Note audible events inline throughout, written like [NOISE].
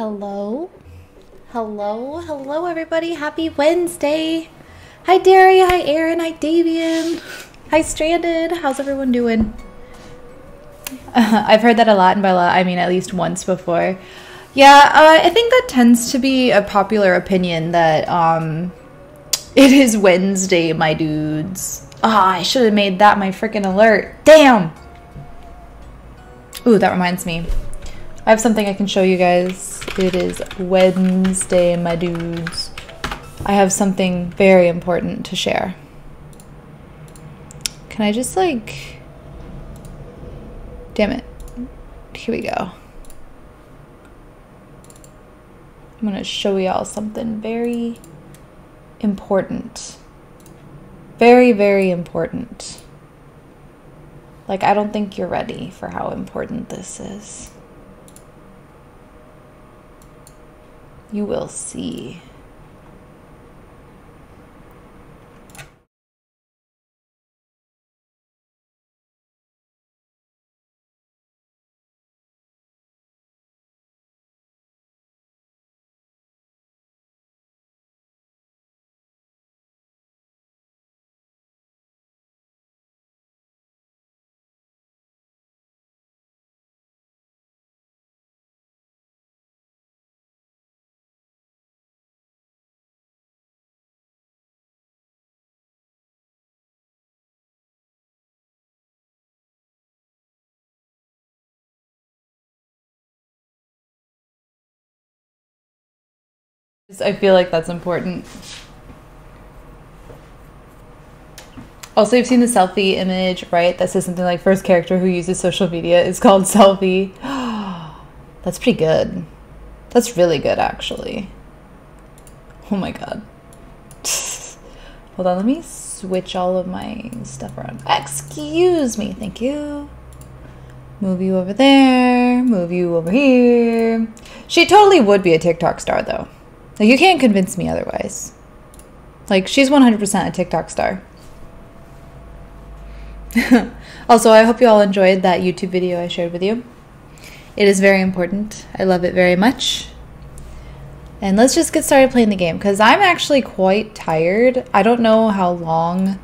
Hello? Hello? Hello, everybody. Happy Wednesday. Hi, Derry. Hi, Aaron. Hi, Davian. Hi, Stranded. How's everyone doing? [LAUGHS] I've heard that a lot, and by lot, I mean at least once before. Yeah, uh, I think that tends to be a popular opinion that um, [LAUGHS] it is Wednesday, my dudes. Ah, I should have made that my freaking alert. Damn! Ooh, that reminds me. I have something I can show you guys. It is Wednesday, my dudes. I have something very important to share. Can I just like... Damn it. Here we go. I'm gonna show y'all something very important. Very, very important. Like, I don't think you're ready for how important this is. You will see. I feel like that's important. Also, you've seen the selfie image, right? That says something like first character who uses social media is called [LAUGHS] selfie. [GASPS] That's pretty good. That's really good, actually. Oh my god. [LAUGHS] Hold on, let me switch all of my stuff around. Excuse me, thank you. Move you over there, move you over here. She totally would be a TikTok star, though. Like, you can't convince me otherwise. Like, she's 100% a TikTok star. [LAUGHS] also, I hope you all enjoyed that YouTube video I shared with you. It is very important. I love it very much. And let's just get started playing the game because I'm actually quite tired. I don't know how long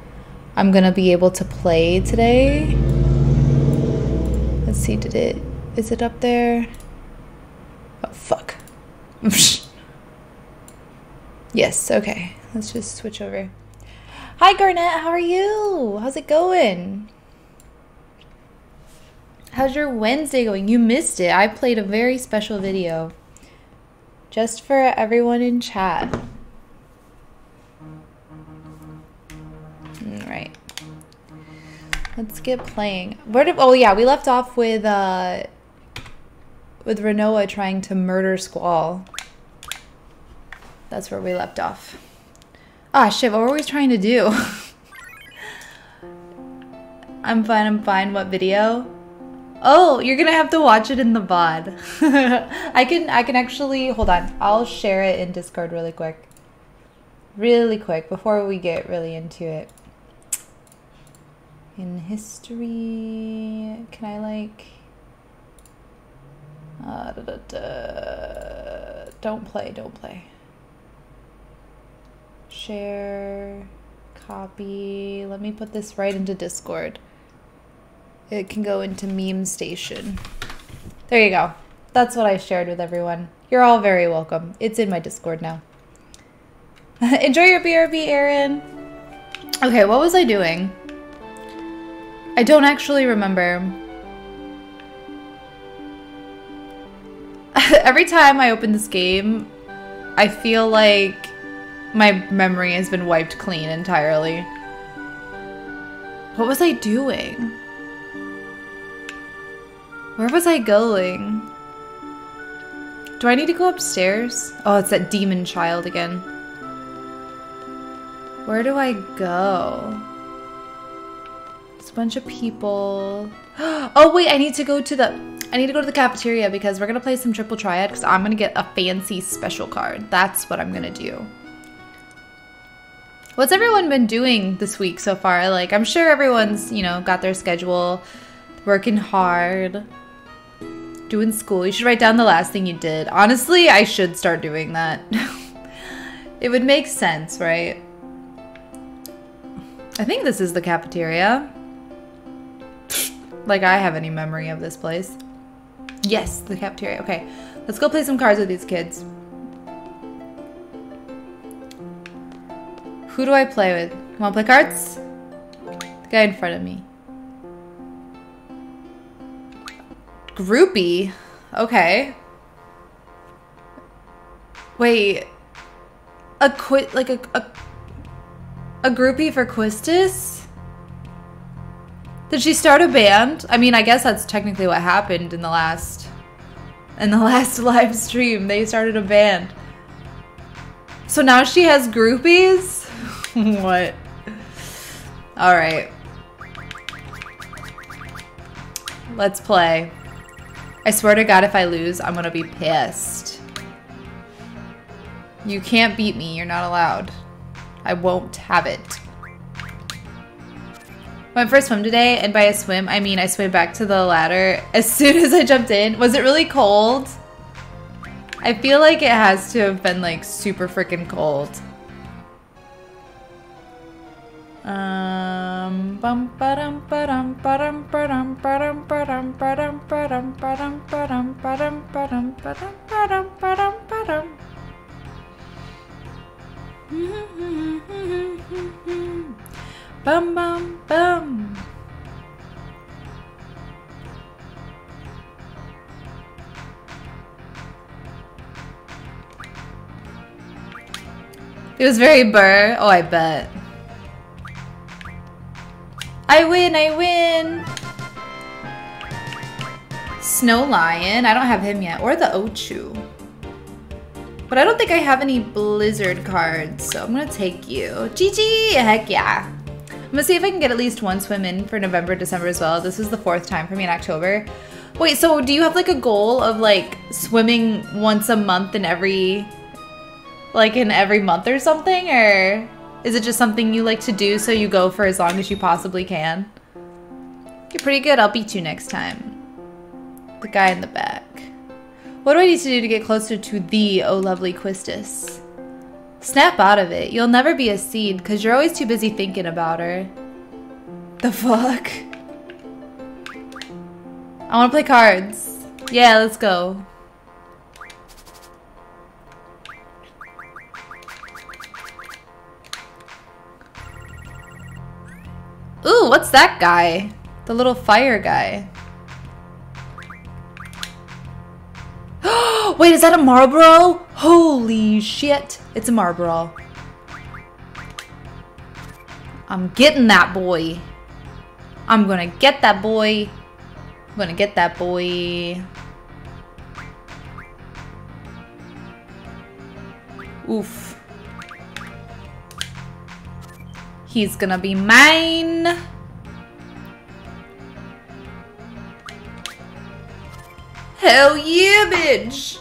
I'm going to be able to play today. Let's see, did it, is it up there? Oh, fuck. [LAUGHS] Yes, okay. Let's just switch over. Hi Garnett, how are you? How's it going? How's your Wednesday going? You missed it. I played a very special video just for everyone in chat. All right. Let's get playing. Where did Oh yeah, we left off with uh with Rinoa trying to murder Squall. That's where we left off. Ah, shit, what were we trying to do? [LAUGHS] I'm fine, I'm fine. What video? Oh, you're gonna have to watch it in the VOD. [LAUGHS] I can I can actually hold on. I'll share it in Discord really quick. Really quick before we get really into it. In history, can I like uh, da, da, da. don't play, don't play. Share, copy. Let me put this right into Discord. It can go into meme station. There you go. That's what I shared with everyone. You're all very welcome. It's in my Discord now. [LAUGHS] Enjoy your BRB, Aaron. Okay, what was I doing? I don't actually remember. [LAUGHS] Every time I open this game, I feel like my memory has been wiped clean entirely. What was I doing? Where was I going? Do I need to go upstairs? Oh, it's that demon child again. Where do I go? It's a bunch of people. [GASPS] Oh, wait, I need to go to the... I need to go to the cafeteria because we're going to play some Triple Triad because I'm going to get a fancy special card. That's what I'm going to do. What's everyone been doing this week so far? Like, I'm sure everyone's, you know, got their schedule, working hard doing school. You should write down the last thing you did. Honestly, I should start doing that. [LAUGHS] it would make sense, right? I think this is the cafeteria. [LAUGHS] like I have any memory of this place. Yes, the cafeteria. Okay, let's go play some cards with these kids. Who do I play with? Wanna play cards? The guy in front of me. Groupie? Okay. Wait. A quit like a, a a groupie for Quistis? Did she start a band? I mean, I guess that's technically what happened in the last in the [LAUGHS] last live stream. They started a band. So now she has groupies? [LAUGHS] what? All right. Let's play. I swear to God, if I lose, I'm gonna be pissed. You can't beat me. You're not allowed. I won't have it. Went for a swim today, and by a swim, I mean I swam back to the ladder [LAUGHS] as soon as I jumped in. Was it really cold? I feel like it has to have been like super freaking cold. Ba-dum Bum bum bum It was very burr. Oh, I bet. I win, I win! Snow Lion. I don't have him yet. Or the Ochu. But I don't think I have any Blizzard cards, so I'm gonna take you. GG! Heck yeah! I'm gonna see if I can get at least one swim in for November, December as well. This is the fourth time for me in October. Wait, so do you have like a goal of like swimming once a month in every, like in every month or something? Or is it just something you like to do so you go for as long as you possibly can? You're pretty good. I'll beat you next time. The guy in the back. What do I need to do to get closer to the oh lovely Quistis? Snap out of it. You'll never be a SeeD because you're always too busy thinking about her. The fuck? I want to play cards. Yeah, let's go. Ooh, what's that guy? The little fire guy. [GASPS] Wait, is that a Marlboro? Holy shit. It's a Marlboro. I'm getting that boy. I'm gonna get that boy. I'm gonna get that boy. Oof. He's gonna be mine. Hell yeah, bitch!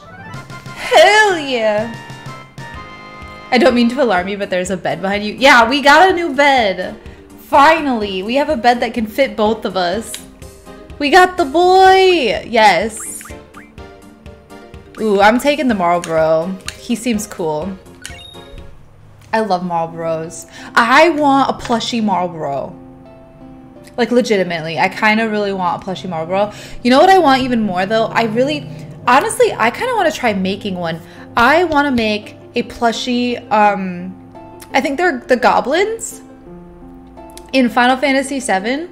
Hell yeah! I don't mean to alarm you, but there's a bed behind you. Yeah, we got a new bed! Finally! We have a bed that can fit both of us. We got the boy! Yes. Ooh, I'm taking the Marlboro. He seems cool. I love Marlboros. I want a plushy Marlboro. Like legitimately, I kind of really want a plushie Marlboro. You know what I want even more though? I really, honestly, I kind of want to try making one. I want to make a plushie. Um, I think they're the goblins in Final Fantasy VII.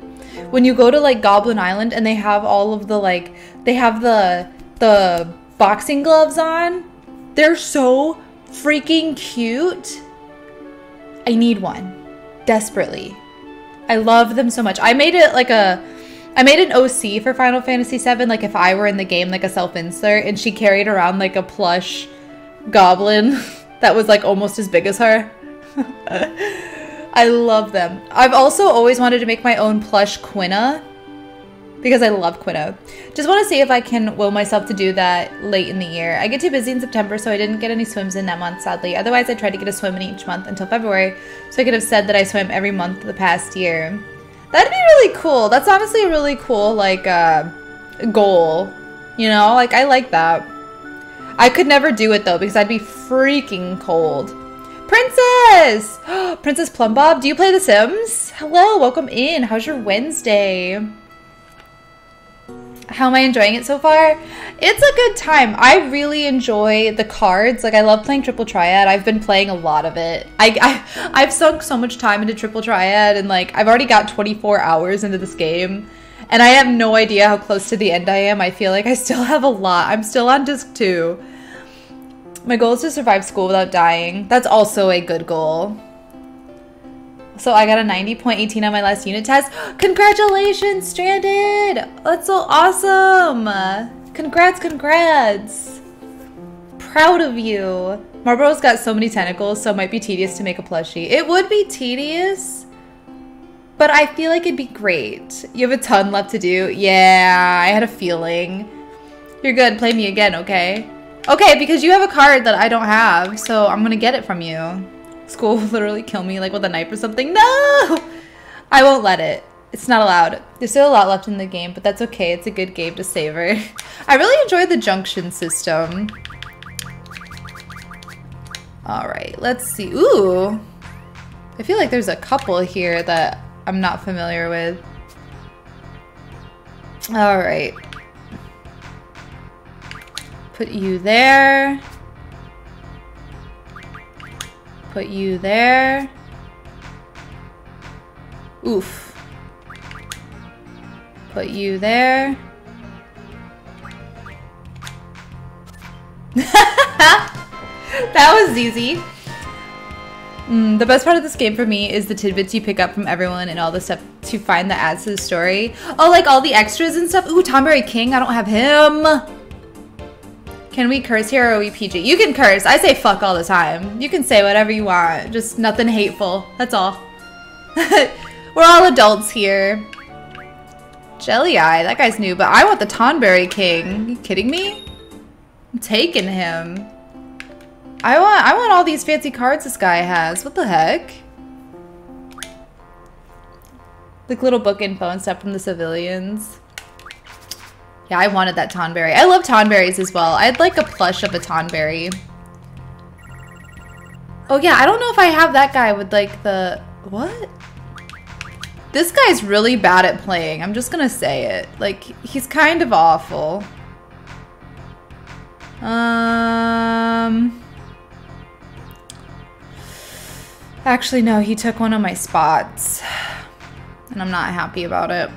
When you go to like Goblin Island and they have all of the like, they have the the boxing gloves on. They're so freaking cute. I need one desperately. I love them so much. I made it like a I made an OC for Final Fantasy VII, like if I were in the game, like a self-insert, and she carried around like a plush goblin [LAUGHS] that was like almost as big as her. [LAUGHS] I love them. I've also always wanted to make my own plush Quina because I love Quina. Just want to see if I can will myself to do that late in the year. I get too busy in September, so I didn't get any swims in that month, sadly. Otherwise, I tried to get a swim in each month until February, so I could have said that I swim every month the past year. That'd be really cool. That's honestly a really cool, like, uh, goal. You know, like, I like that. I could never do it, though, because I'd be freaking cold. Princess! [GASPS] Princess Plumbob, do you play The Sims? Hello, welcome in. How's your Wednesday? How am I enjoying it so far? It's a good time. I really enjoy the cards. Like I love playing Triple Triad. I've been playing a lot of it. I, I I've sunk so much time into Triple Triad and like I've already got 24 hours into this game. And I have no idea how close to the end I am. I feel like I still have a lot. I'm still on disc 2. My goal is to survive school without dying. That's also a good goal. So I got a 90.18 on my last unit test. Congratulations, Stranded! That's so awesome! Congrats, congrats! Proud of you. Marlboro's got so many tentacles, so it might be tedious to make a plushie. It would be tedious, but I feel like it'd be great. You have a ton left to do. Yeah, I had a feeling. You're good. Play me again, okay? Okay, because you have a card that I don't have, so I'm gonna get it from you. School [LAUGHS] will literally kill me like with a knife or something. No! I won't let it. It's not allowed. There's still a lot left in the game, but that's okay. It's a good game to savor. [LAUGHS] I really enjoy the junction system. Alright, let's see. Ooh! I feel like there's a couple here that I'm not familiar with. Alright. Put you there. Put you there. Oof. Put you there. [LAUGHS] that was easy. Mm, the best part of this game for me is the tidbits you pick up from everyone and all the stuff to find that adds to the story. Oh, like all the extras and stuff. Ooh, Tonberry King. I don't have him. Can we curse here or are we PG? You can curse. I say fuck all the time. You can say whatever you want. Just nothing hateful. That's all. [LAUGHS] We're all adults here. Jelly Eye. That guy's new, but I want the Tonberry King. You kidding me? I'm taking him. I want I want all these fancy cards this guy has. What the heck? Like little book info and stuff from the civilians. Yeah, I wanted that Tonberry. I love Tonberries as well. I'd like a plush of a Tonberry. Oh yeah, I don't know if I have that guy with like the... What? This guy's really bad at playing. I'm just gonna say it. Like, he's kind of awful. Um... Actually, no, he took one of my spots. And I'm not happy about it.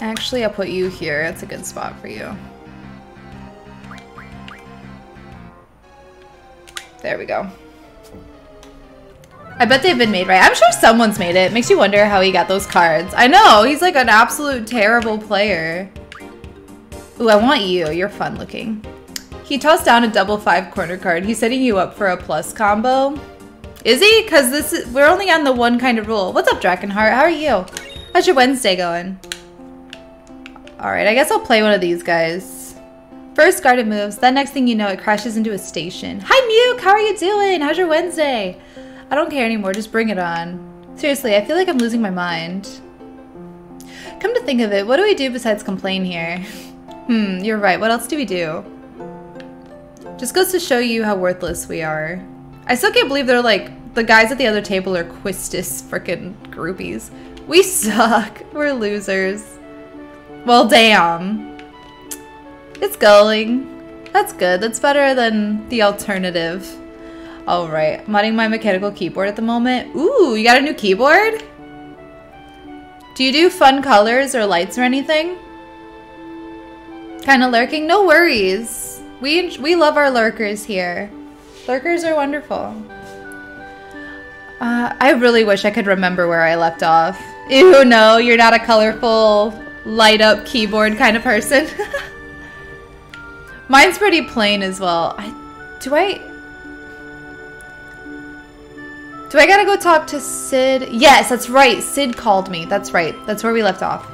Actually, I'll put you here. It's a good spot for you. There we go. I bet they've been made right. I'm sure someone's made it. Makes you wonder how he got those cards. I know, he's like an absolute terrible player. Ooh, I want you. You're fun looking. He tossed down a double five corner card. He's setting you up for a plus combo. Is he? Because this is we're only on the one kind of rule. What's up, Drakenheart? How are you? How's your Wednesday going? Alright, I guess I'll play one of these guys. First guarded moves, then next thing you know, it crashes into a station. Hi Muke, how are you doing? How's your Wednesday? I don't care anymore, just bring it on. Seriously, I feel like I'm losing my mind. Come to think of it, what do we do besides complain here? [LAUGHS] hmm, you're right, what else do we do? Just goes to show you how worthless we are. I still can't believe they're like, the guys at the other table are Quistis freaking groupies. We [LAUGHS] suck. We're losers. Well, damn. It's going. That's good. That's better than the alternative. Alright, modding my mechanical keyboard at the moment. Ooh, you got a new keyboard? Do you do fun colors or lights or anything? Kind of lurking? No worries. We, we love our lurkers here. Lurkers are wonderful. Uh, I really wish I could remember where I left off. Ew, no, you're not a colorful light up keyboard kind of person. [LAUGHS] Mine's pretty plain as well. I, do I... Do I gotta go talk to Cid? Yes, that's right. Cid called me. That's right. That's where we left off.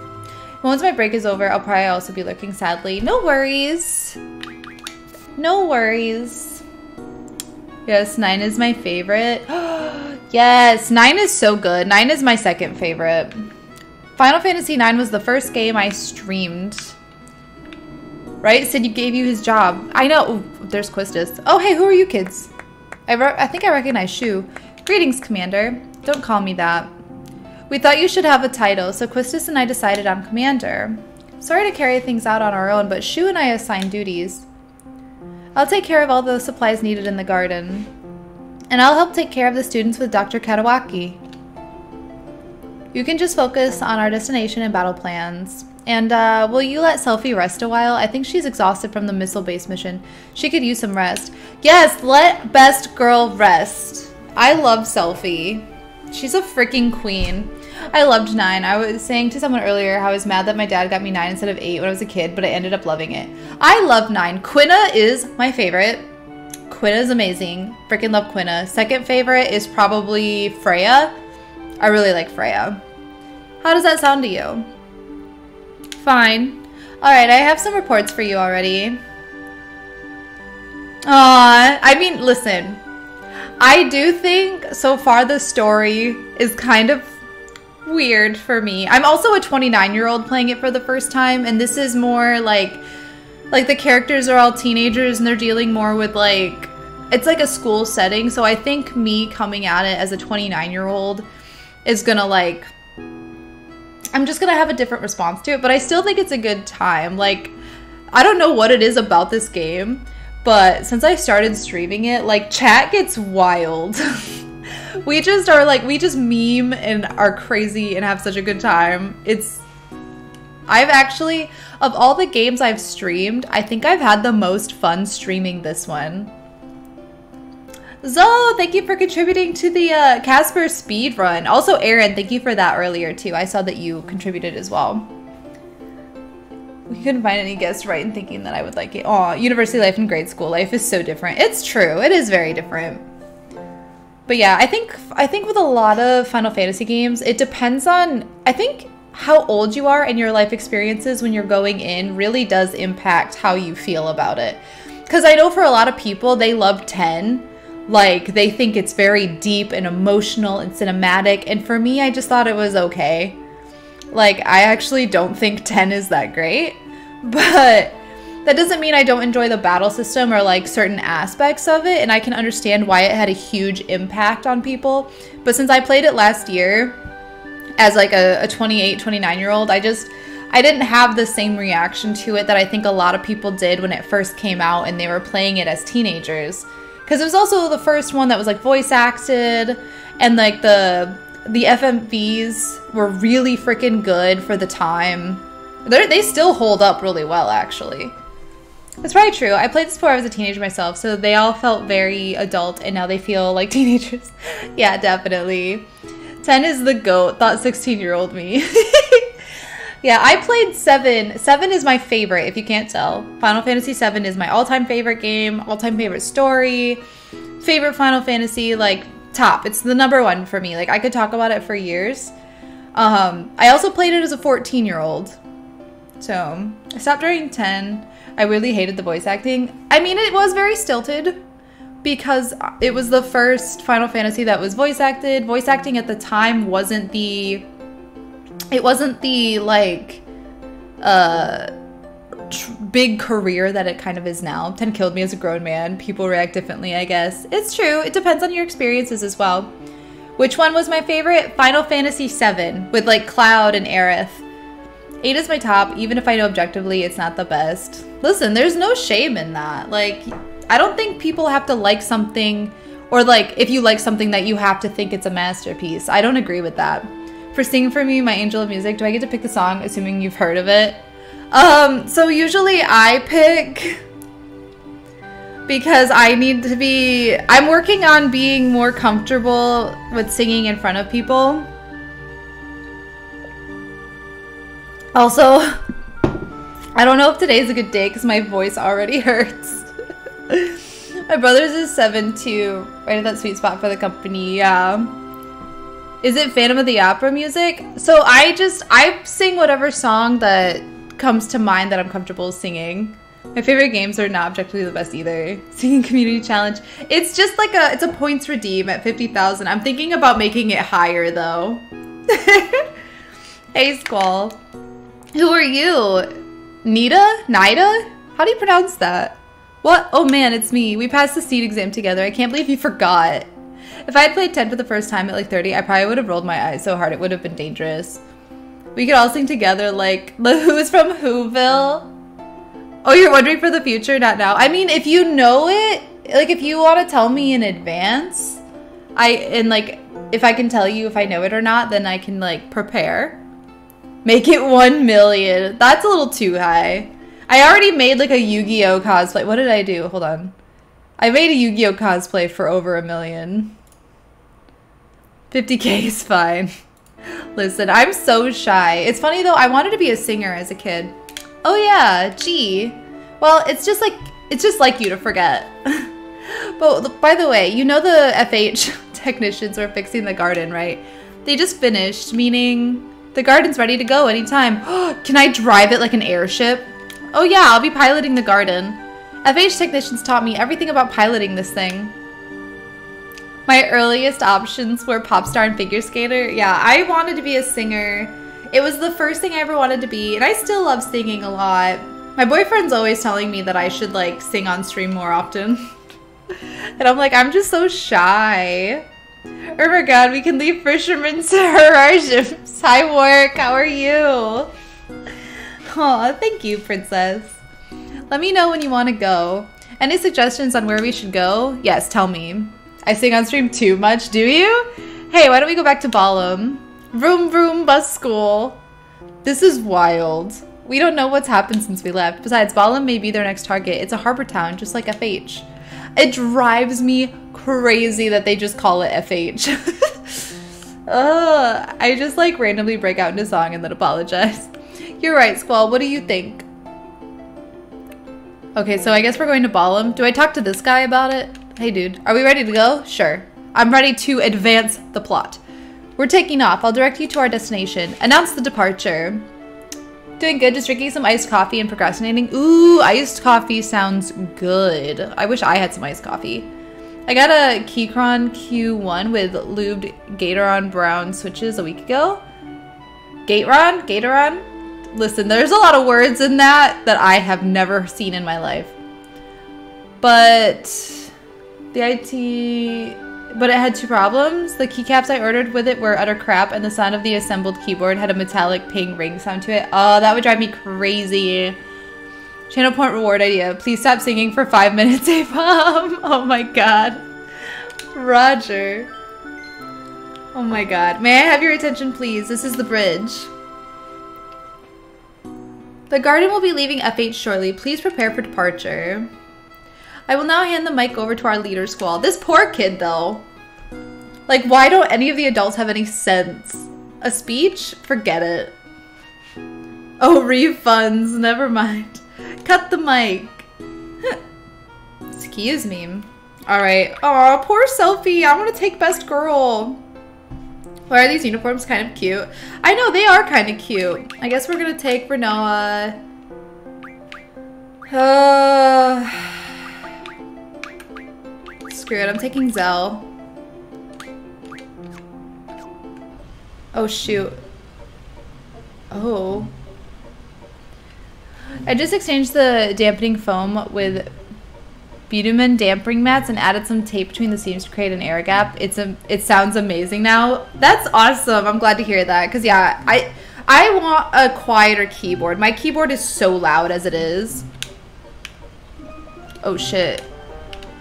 Once my break is over, I'll probably also be lurking sadly. No worries. No worries. Yes, 9 is my favorite. [GASPS] yes, 9 is so good. 9 is my second favorite. Final Fantasy IX was the first game I streamed. Right? Cid you gave you his job. I know. Ooh, there's Quistis. Oh, hey, who are you kids? I, I think I recognize Xu. Greetings, Commander. Don't call me that. We thought you should have a title, so Quistis and I decided I'm Commander. Sorry to carry things out on our own, but Xu and I assigned duties. I'll take care of all the supplies needed in the garden. And I'll help take care of the students with Dr. Kadowaki. You can just focus on our destination and battle plans. And uh, will you let Selphie rest a while? I think she's exhausted from the missile base mission. She could use some rest. Yes, let best girl rest. I love Selphie. She's a freaking queen. I loved 9. I was saying to someone earlier how I was mad that my dad got me 9 instead of 8 when I was a kid, but I ended up loving it. I love 9. Quina is my favorite. Quina is amazing. Freaking love Quina. Second favorite is probably Freya. I really like Freya. How does that sound to you? Fine. Alright, I have some reports for you already. Aw, I mean, listen. I do think so far the story is kind of weird for me. I'm also a 29 year old playing it for the first time, and this is more like like the characters are all teenagers and they're dealing more with like it's like a school setting. So I think me coming at it as a 29 year old is gonna like I'm just gonna have a different response to it, but I still think it's a good time. Like, I don't know what it is about this game, but since I started streaming it, like, chat gets wild. [LAUGHS] we just are like, we just meme and are crazy and have such a good time. It's, I've actually, of all the games I've streamed, I think I've had the most fun streaming this one. Zo, thank you for contributing to the uh, Casper speed run. Also, Aaron, thank you for that earlier too. I saw that you contributed as well. We couldn't find any guests right in thinking that I would like it. Aw, university life and grade school life is so different. It's true. It is very different. But yeah, I think I think with a lot of Final Fantasy games, it depends on I think how old you are and your life experiences when you're going in really does impact how you feel about it. Cuz I know for a lot of people they love 10 like they think it's very deep and emotional and cinematic. And for me, I just thought it was okay. Like I actually don't think 10 is that great, [LAUGHS] but that doesn't mean I don't enjoy the battle system or like certain aspects of it. And I can understand why it had a huge impact on people. But since I played it last year as like a, a 28, 29 year old, I just, I didn't have the same reaction to it that I think a lot of people did when it first came out and they were playing it as teenagers. Because it was also the first one that was like voice acted and like the the FMVs were really freaking good for the time. They're, they still hold up really well, actually. It's probably true. I played this before I was a teenager myself, so they all felt very adult, and now they feel like [LAUGHS] teenagers. yeah, definitely. 10 is the GOAT, thought 16 year old me. [LAUGHS] yeah, I played 7. 7 is my favorite, if you can't tell. Final Fantasy 7 is my all time favorite game, all time favorite story, favorite Final Fantasy, like top. It's the number one for me. Like, I could talk about it for years. Um, I also played it as a 14 year old. So, I stopped during 10. I really hated the voice acting. I mean, it was very stilted because it was the first Final Fantasy that was voice acted. Voice acting at the time wasn't the it wasn't the like uh big career that it kind of is now. 10 killed me as a grown man. People react differently, I guess. It's true. It depends on your experiences as well. Which one was my favorite? Final Fantasy 7 with like Cloud and Aerith. 8 is my top, even if I know objectively it's not the best. Listen, there's no shame in that. Like, I don't think people have to like something, or like, if you like something that you have to think it's a masterpiece. I don't agree with that. For Sing For Me, My Angel of Music, do I get to pick the song, assuming you've heard of it? Um, so usually I pick because I need to be, I'm working on being more comfortable with singing in front of people. Also, [LAUGHS] I don't know if today's a good day because my voice already [LAUGHS] hurts. my brother's is 7 too, right at that sweet spot for the company, yeah. Is it Phantom of the Opera music? So I just, I sing whatever song that comes to mind that I'm comfortable singing. My favorite games are not objectively the best either. [LAUGHS] Singing community challenge. It's just like a, it's a points redeem at 50,000. I'm thinking about making it higher though. [LAUGHS] hey Squall. Who are you? Nita? Nida? How do you pronounce that? What? Oh man, it's me. We passed the SeeD exam together. I can't believe you forgot. If I had played 10 for the first time at like 30, I probably would have rolled my eyes so hard it would have been dangerous. We could all sing together like [LAUGHS] Who's from Whoville. Oh, you're wondering for the future, not now. I mean, if you know it, like if you want to tell me in advance, I and like if I can tell you if I know it or not, then I can like prepare. Make it 1 million. That's a little too high. I already made like a Yu-Gi-Oh cosplay. What did I do? Hold on. I made a Yu-Gi-Oh cosplay for over a million. 50k is fine. Listen, I'm so shy. It's funny though, I wanted to be a singer as a kid. Oh yeah, gee. Well, it's just like it's just like you to forget. [LAUGHS] but by the way, you know the FH [LAUGHS] technicians are fixing the garden, right? They just finished, meaning the garden's ready to go anytime. [GASPS] Can I drive it like an airship? Oh yeah, I'll be piloting the garden. FH technicians taught me everything about piloting this thing. My earliest options were pop star and figure skater. Yeah, I wanted to be a singer. It was the first thing I ever wanted to be, and I still love singing a lot. My boyfriend's always telling me that I should like sing on stream more often. [LAUGHS] and I'm like, I'm just so shy. Oh my god, we can leave fishermen to [LAUGHS] Fisherman's Horizons. Hi, work. How are you? Oh, thank you, princess. Let me know when you want to go. Any suggestions on where we should go? Yes, tell me. I sing on stream too much, do you? Hey, why don't we go back to Balamb? Vroom vroom bus school. This is wild. We don't know what's happened since we left. Besides, Balamb may be their next target. It's a harbor town, just like FH. It drives me crazy that they just call it FH. uh, [LAUGHS] I just like randomly break out into song and then apologize. [LAUGHS] You're right, Squall. What do you think? Okay, so I guess we're going to Balamb. Do I talk to this guy about it? Hey, dude. Are we ready to go? Sure. I'm ready to advance the plot. We're taking off. I'll direct you to our destination. Announce the departure. Doing good, just drinking some iced coffee and procrastinating. Ooh, iced coffee sounds good. I wish I had some iced coffee. I got a Keychron Q1 with lubed Gateron Brown switches a week ago. Gateron? Gateron? Listen, there's a lot of words in that that I have never seen in my life. But the IT but it had two problems. The keycaps I ordered with it were utter crap, and the sound of the assembled keyboard had a metallic ping ring sound to it. Oh, that would drive me crazy. Channel point reward idea. Please stop singing for five [LAUGHS] minutes, Apom. Oh my god. Roger. Oh my god. May I have your attention, please? This is the bridge. The garden will be leaving FH shortly. Please prepare for departure. I will now hand the mic over to our leader squall. This poor kid, though. Like, why don't any of the adults have any sense? A speech? Forget it. Oh, refunds. Never mind. Cut the mic. [LAUGHS] Excuse me. Alright. Oh, poor Selphie. I want to take best girl. Why are these uniforms kind of cute? I know, they are kind of cute. I guess we're gonna take Rinoa. [SIGHS] Uh, screw it, I'm taking Zell. Oh, shoot. Oh. I just exchanged the dampening foam with bitumen damping mats and added some tape between the seams to create an air gap. It's a it sounds amazing now. That's awesome. I'm glad to hear that cuz yeah, I I want a quieter keyboard. My keyboard is so loud as it is. Oh shit.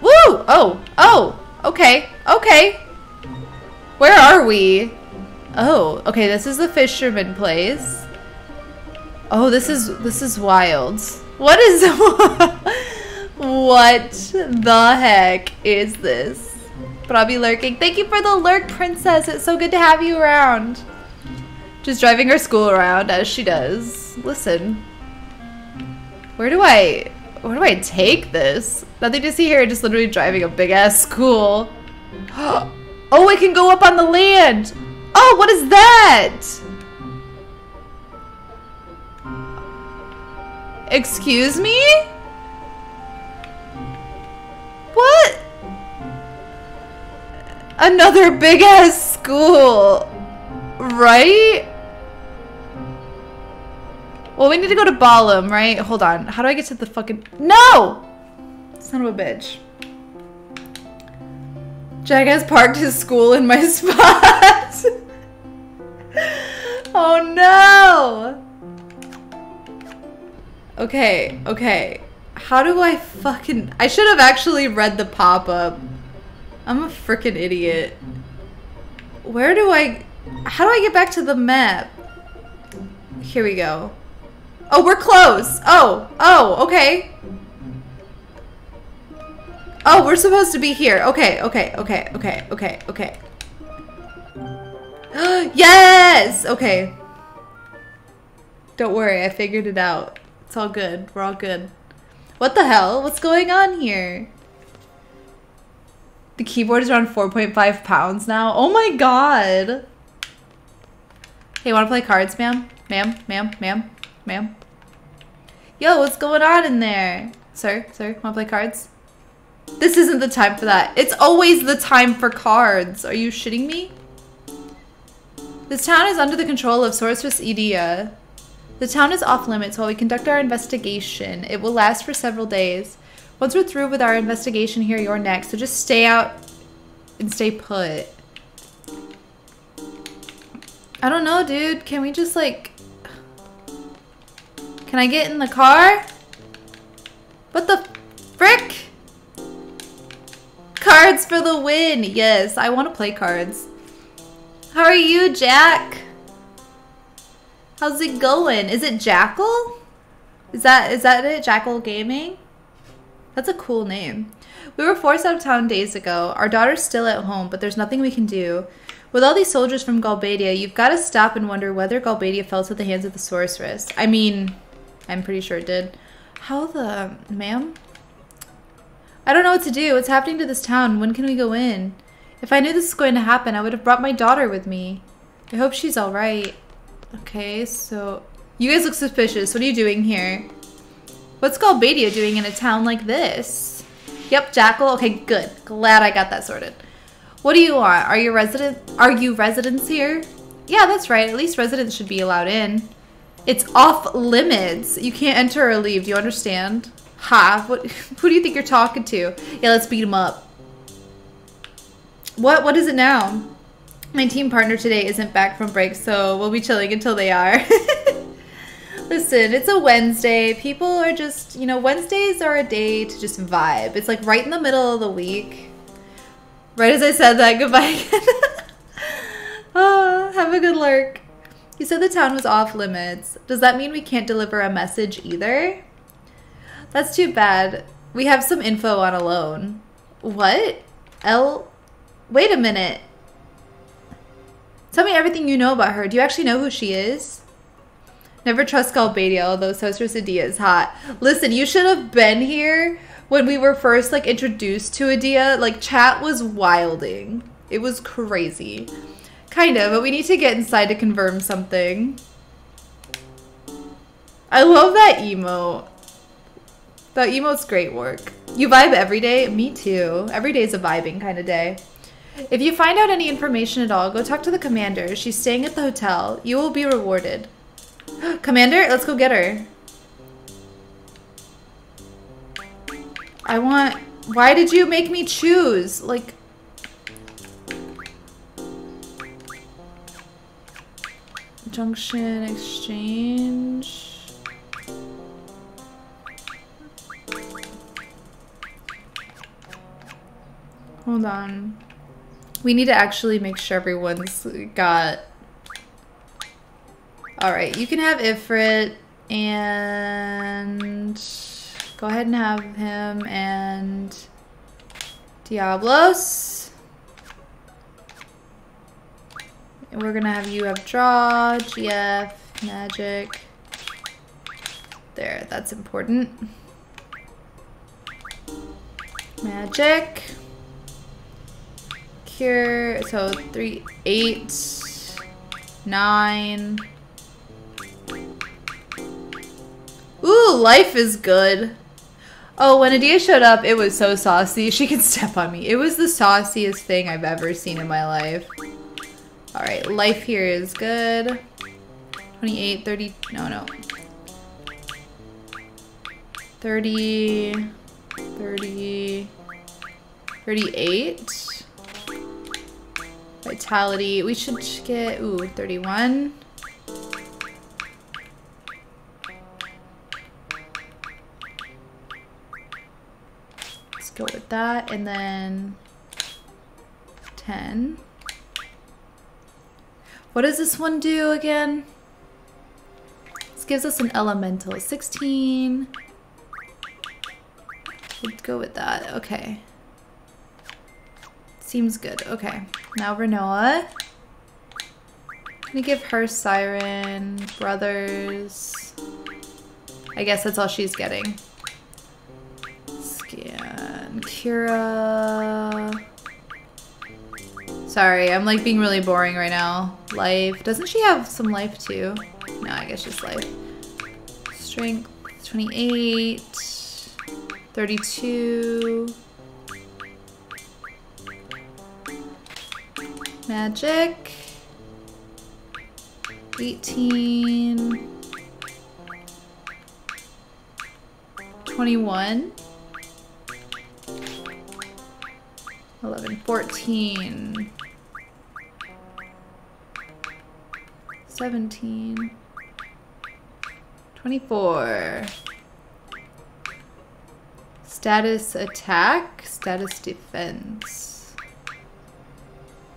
Woo! Oh. Oh. Okay. Okay. Where are we? Oh, okay, this is the fisherman place. Oh, this is this is wild. What is [LAUGHS] What the heck is this? But I'll be lurking. Thank you for the lurk, princess. It's so good to have you around. Just driving her school around as she does. Listen. Where do I... Where do I take this? Nothing to see here, just literally driving a big ass school. [GASPS] Oh, I can go up on the land! Oh, what is that? Excuse me? What? Another big ass school. Right? Well, we need to go to Balamb, right? Hold on. How do I get to the fucking... No! Son of a bitch. Jag has parked his school in my [LAUGHS] spot. oh no! Okay, okay. How do I fucking... I should have actually read the pop-up. I'm a freaking idiot. Where do I... How do I get back to the map? Here we go. Oh, we're close. Oh, oh, okay. Oh, we're supposed to be here. Okay, okay, okay, okay, okay, okay. [GASPS] yes! Okay. Don't worry, I figured it out. It's all good. We're all good. What the hell? What's going on here? The keyboard is around 4.5 pounds now. Oh my god. Hey, wanna play cards, ma'am? Ma'am, ma'am, ma'am, ma'am. Yo, what's going on in there? Sir, sir, wanna play cards? This isn't the time for that. It's always the time for cards. Are you shitting me? This town is under the control of Sorceress Edea. The town is off limits while we conduct our investigation. It will last for several days. Once we're through with our investigation here, you're next. So just stay out and stay put. I don't know, dude. Can we just like... Can I get in the car? What the frick? Cards for the win. Yes, I want to play cards. How are you, Jack? How's it going? Is it Jackal? Is that is that it? Jackal Gaming? That's a cool name. We were forced out of town days ago. Our daughter's still at home, but there's nothing we can do. With all these soldiers from Galbadia, you've got to stop and wonder whether Galbadia fell to the hands of the sorceress. I mean, I'm pretty sure it did. How the... ma'am? I don't know what to do. What's happening to this town? When can we go in? If I knew this was going to happen, I would have brought my daughter with me. I hope she's alright. Okay, so... You guys look suspicious. What are you doing here? What's Galbadia doing in a town like this? Yep, Jackal. Okay, good. Glad I got that sorted. What do you want? Are you resident? Are you residents here? Yeah, that's right. At least residents should be allowed in. It's off limits. You can't enter or leave. Do you understand? Ha! What, [LAUGHS] who do you think you're talking to? Yeah, let's beat him up. What? What is it now? My team partner today isn't back from break, so we'll be chilling until they are. [LAUGHS] Listen, it's a Wednesday. People are just, you know, Wednesdays are a day to just vibe. It's like right in the middle of the week. Right as I said that, [LAUGHS] goodbye oh, have a good lurk. You said the town was off limits. Does that mean we can't deliver a message either? That's too bad. We have some info on Ellone. What? L. Wait a minute. Tell me everything you know about her. Do you actually know who she is? Never trust Galbadia, although Sorceress Edea is hot. Listen, you should have been here when we were first like introduced to Edea. Like chat was wilding. It was crazy. Kind of, but we need to get inside to confirm something. I love that emote. That emote's great work. You vibe every day? Me too. Every day is a vibing kind of day. If you find out any information at all, go talk to the commander. She's staying at the hotel. You will be rewarded. [GASPS] commander, let's go get her. I want... Why did you make me choose? Like... Junction exchange... Hold on. We need to actually make sure everyone's got... Alright, you can have Ifrit and... Go ahead and have him and... Diablos. And we're gonna have you have draw, GF, magic. There, that's important. Magic cure. So three, eight, nine. Ooh, life is good. Oh, when Edea showed up, it was so saucy. She could step on me. It was the sauciest thing I've ever seen in my life. Alright, life here is good. 28, 30, no, no. 30, 30, 38. Vitality. We should get, ooh, 31. Let's go with that. And then 10. What does this one do again? This gives us an elemental. 16. Let's go with that. Okay. Seems good. Okay. Now Rinoa. Gonna give her Siren, Brothers. I guess that's all she's getting. Scan. Kira. Sorry, I'm like being really boring right now. Life. Doesn't she have some life too? No, I guess just life. Strength 28. 32. Magic. 18. 21. 11, 14. 17. 24. Status attack, status defense.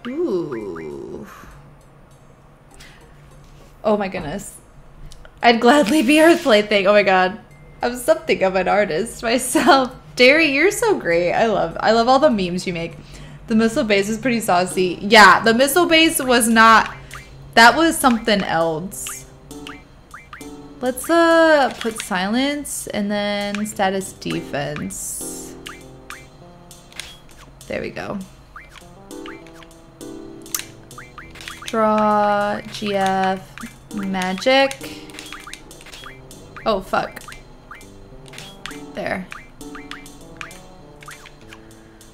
Ooh. Oh my goodness. I'd gladly be Earthlight thing. Oh my god. I'm something of an artist myself. [LAUGHS] Derry, you're so great. I love I love all the memes you make. The missile base is pretty saucy. Yeah, the missile base was not that was something else. Let's uh put silence and then status defense. There we go. Draw, GF, magic. Oh, fuck. There.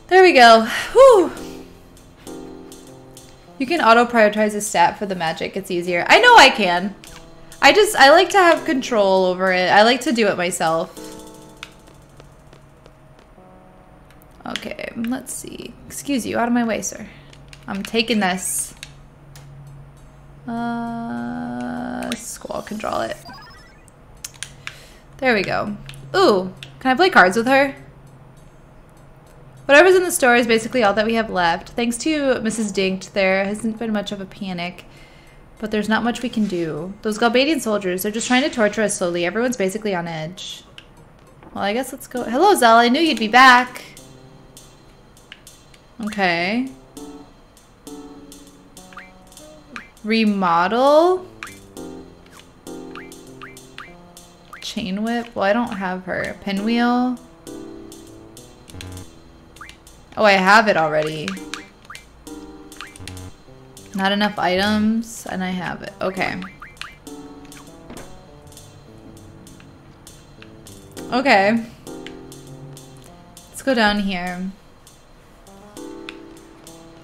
There we go. Whew. You can auto-prioritize a stat for the magic. It's easier. I know I can. I just, I like to have control over it. I like to do it myself. Okay, let's see. Excuse you, out of my way, sir. I'm taking this. Uh, Squall can draw it. There we go. Ooh, can I play cards with her? Whatever's in the store is basically all that we have left. Thanks to Mrs. Dincht, there hasn't been much of a panic. But there's not much we can do. Those Galbadian soldiers, they're just trying to torture us slowly. Everyone's basically on edge. Well, I guess let's go. Hello, Zell. I knew you'd be back. Okay. Remodel. Chain whip. Well, I don't have her. Pinwheel. Oh, I have it already. Not enough items, and I have it. Okay. Okay. Let's go down here.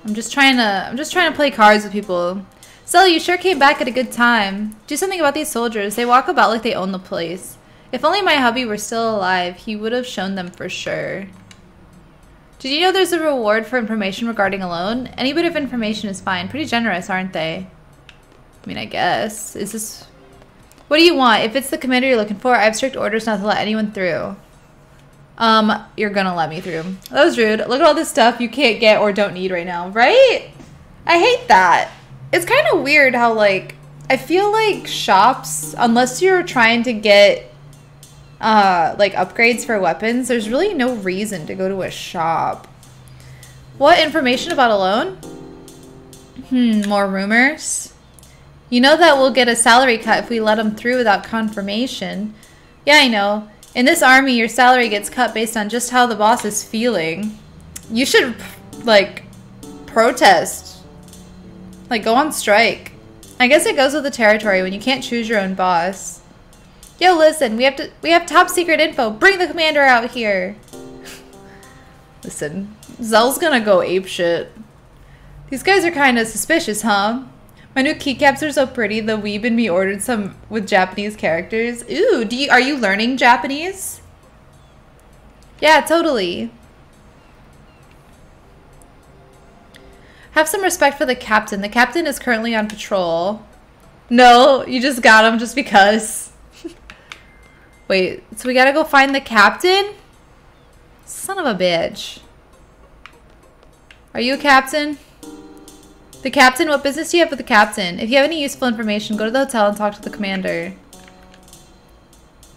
I'm just trying to I'm just trying to play cards with people. Zell, you sure came back at a good time. Do something about these soldiers. They walk about like they own the place. If only my hubby were still alive, he would have shown them for sure. Did you know there's a reward for information regarding Ellone? Any bit of information is fine. Pretty generous, aren't they? I mean, I guess. Is this... What do you want? If it's the commander you're looking for, I have strict orders not to let anyone through. Um, you're gonna let me through. That was rude. Look at all this stuff you can't get or don't need right now, right? I hate that. It's kind of weird how, like, I feel like shops, unless you're trying to get uh, like upgrades for weapons, there's really no reason to go to a shop. What information about Ellone? Hmm, more rumors? You know that we'll get a salary cut if we let them through without confirmation. Yeah, I know. In this army, your salary gets cut based on just how the boss is feeling. You should, like, protest. Like, go on strike. I guess it goes with the territory when you can't choose your own boss. Yo, listen, we have to we have top secret info. Bring the commander out here. [LAUGHS] listen, Zell's gonna go ape shit. These guys are kind of suspicious, huh? My new keycaps are so pretty. The weeb and me ordered some with Japanese characters. Ooh, do you are you learning Japanese? Yeah, totally. Have some respect for the captain. The captain is currently on patrol. No, you just got him just because. Wait, so we gotta go find the captain? Son of a bitch. Are you a captain? The captain? What business do you have with the captain? If you have any useful information, go to the hotel and talk to the commander.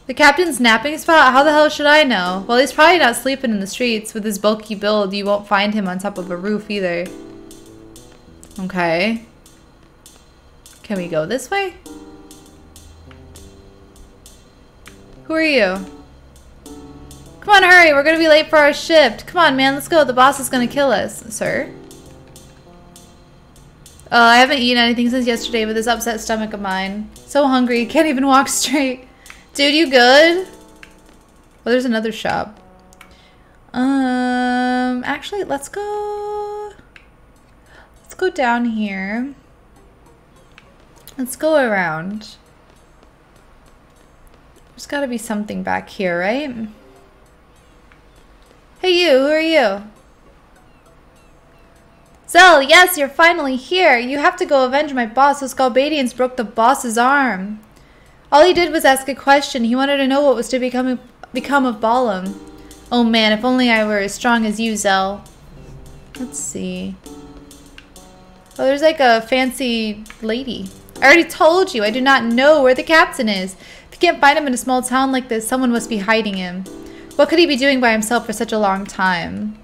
The captain's napping spot? How the hell should I know? Well, he's probably not sleeping in the streets. With his bulky build, you won't find him on top of a roof either. Okay. Can we go this way? Who are you? Come on, hurry. We're going to be late for our shift. Come on, man. Let's go. The boss is going to kill us. Sir? Oh, I haven't eaten anything since yesterday with this upset stomach of mine. So hungry. Can't even walk [LAUGHS] straight. Dude, you good? Well, there's another shop. Um, actually, let's go... Let's go down here. Let's go around. There's got to be something back here, right? Hey you, who are you? Zell, yes, you're finally here. You have to go avenge my boss. Those Galbadians broke the boss's arm. All he did was ask a question. He wanted to know what was to become, become of Balamb. Oh man, if only I were as strong as you, Zell. Let's see. Oh, there's like a fancy lady. I already told you, I do not know where the captain is can't find him in a small town like this, someone must be hiding him. What could he be doing by himself for such a long time?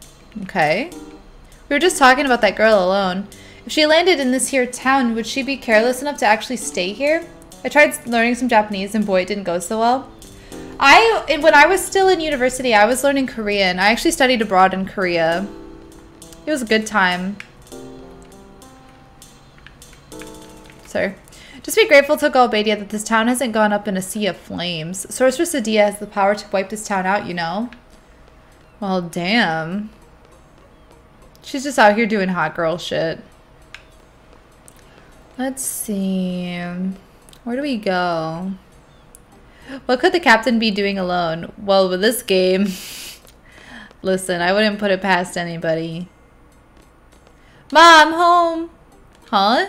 Okay. We were just talking about that girl Ellone. If she landed in this here town, would she be careless enough to actually stay here? I tried learning some Japanese and boy, it didn't go so well. I, when I was still in university, I was learning Korean. I actually studied abroad in Korea. It was a good time. Sir. Just be grateful to Galbadia that this town hasn't gone up in a sea of flames. Sorceress Edea has the power to wipe this town out, you know? Well, damn. She's just out here doing hot girl shit. Let's see. Where do we go? What could the captain be doing alone? Well, with this game, [LAUGHS] Listen, I wouldn't put it past anybody. Mom, home. Huh?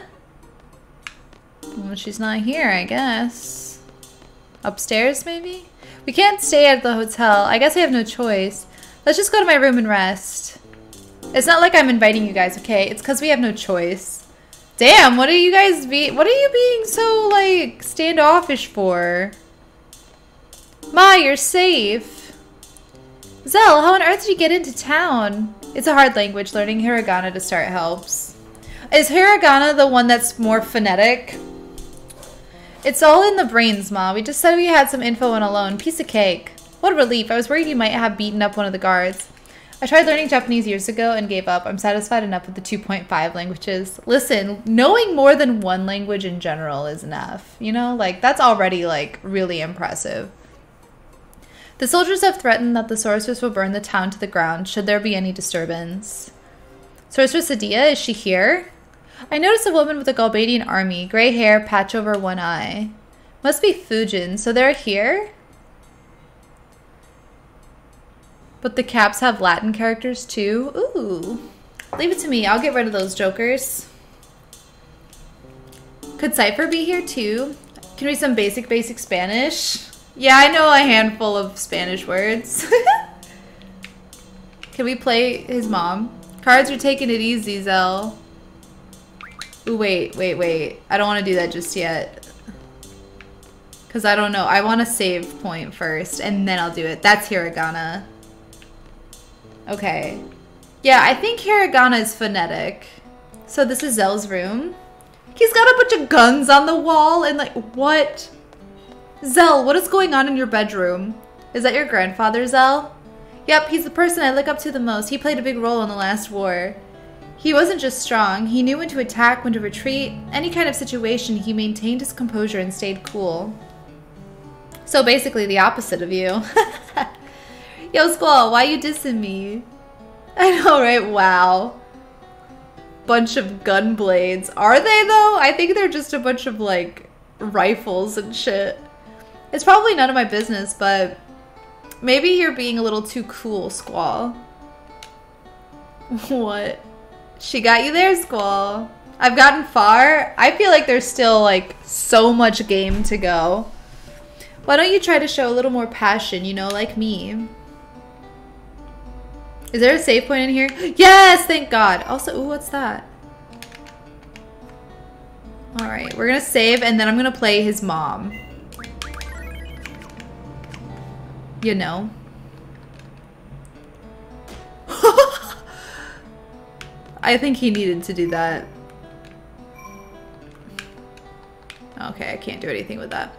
Well, she's not here, I guess. Upstairs, maybe? We can't stay at the hotel. I guess I have no choice. Let's just go to my room and rest. It's not like I'm inviting you guys, okay? It's because we have no choice. Damn, what are you guys be- What are you being so, like, standoffish for? Ma, you're safe. Zell, how on earth did you get into town? It's a hard language. Learning hiragana to start helps. Is hiragana the one that's more phonetic? It's all in the brains, Ma. We just said we had some info on Ellone. Piece of cake. What a relief. I was worried you might have beaten up one of the guards. I tried learning Japanese years ago and gave up. I'm satisfied enough with the 2.5 languages. Listen, knowing more than one language in general is enough. You know, like that's already like really impressive. The soldiers have threatened that the sorceress will burn the town to the ground should there be any disturbance. Sorceress Edea, is she here? I noticed a woman with a Galbadian army, gray hair, patch over one eye. Must be Fujin, so they're here? But the caps have Latin characters too? Ooh. Leave it to me, I'll get rid of those jokers. Could Seifer be here too? Can we some basic, basic Spanish? Yeah, I know a handful of Spanish words. [LAUGHS] Can we play his mom? Cards are taking it easy, Zell. Ooh, wait, wait, wait. I don't want to do that just yet. Because I don't know. I want to save point first, and then I'll do it. That's hiragana. Okay. Yeah, I think hiragana is phonetic. So this is Zell's room. He's got a bunch of guns on the wall, and like, what? Zell, what is going on in your bedroom? Is that your grandfather, Zell? Yep, he's the person I look up to the most. He played a big role in the last war. He wasn't just strong, he knew when to attack, when to retreat. Any kind of situation, he maintained his composure and stayed cool. So basically the opposite of you. [LAUGHS] Yo, Squall, why you dissing me? [LAUGHS] I know, right? Wow. Bunch of gun blades. Are they, though? I think they're just a bunch of, like, rifles and shit. It's probably none of my business, but maybe you're being a little too cool, Squall. [LAUGHS] what? She got you there, Squall. I've gotten far. I feel like there's still like so much game to go. Why don't you try to show a little more passion, you know, like me? Is there a save point in here? [GASPS] Yes, thank God. Also, ooh, what's that? All right, we're gonna save and then I'm gonna play his mom. You know. I think he needed to do that. Okay, I can't do anything with that.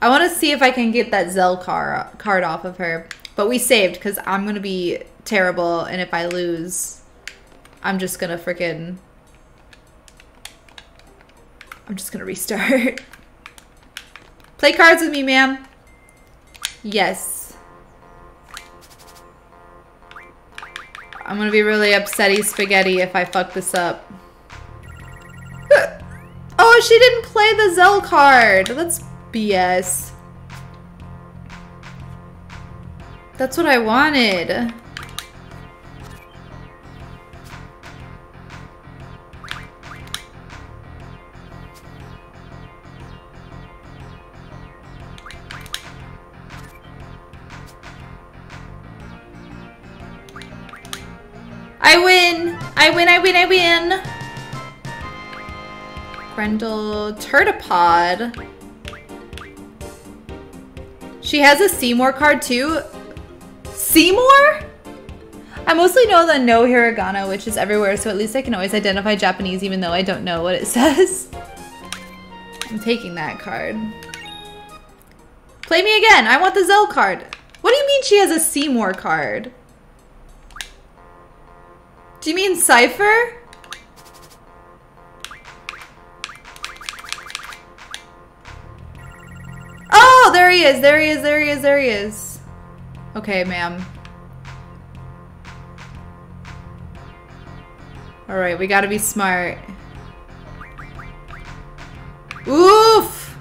I want to see if I can get that Zell car card off of her. But we saved because I'm going to be terrible. And if I lose, I'm just going to freaking... I'm just going [LAUGHS] to restart. Play cards with me, ma'am. Yes. I'm gonna be really upsetty spaghetti if I fuck this up. [LAUGHS] Oh, she didn't play the Zell card. That's BS. That's what I wanted. I win! I win, I win, I win! Grendel Turtapod. She has a Seymour card too? Seymour? I mostly know the no hiragana, which is everywhere, so at least I can always identify Japanese even though I don't know what it [LAUGHS] says. I'm taking that card. Play me again! I want the Zell card! What do you mean she has a Seymour card? Do you mean Seifer? Oh, there he is, there he is, there he is, there he is. Okay, ma'am. Alright, we gotta be smart. Oof!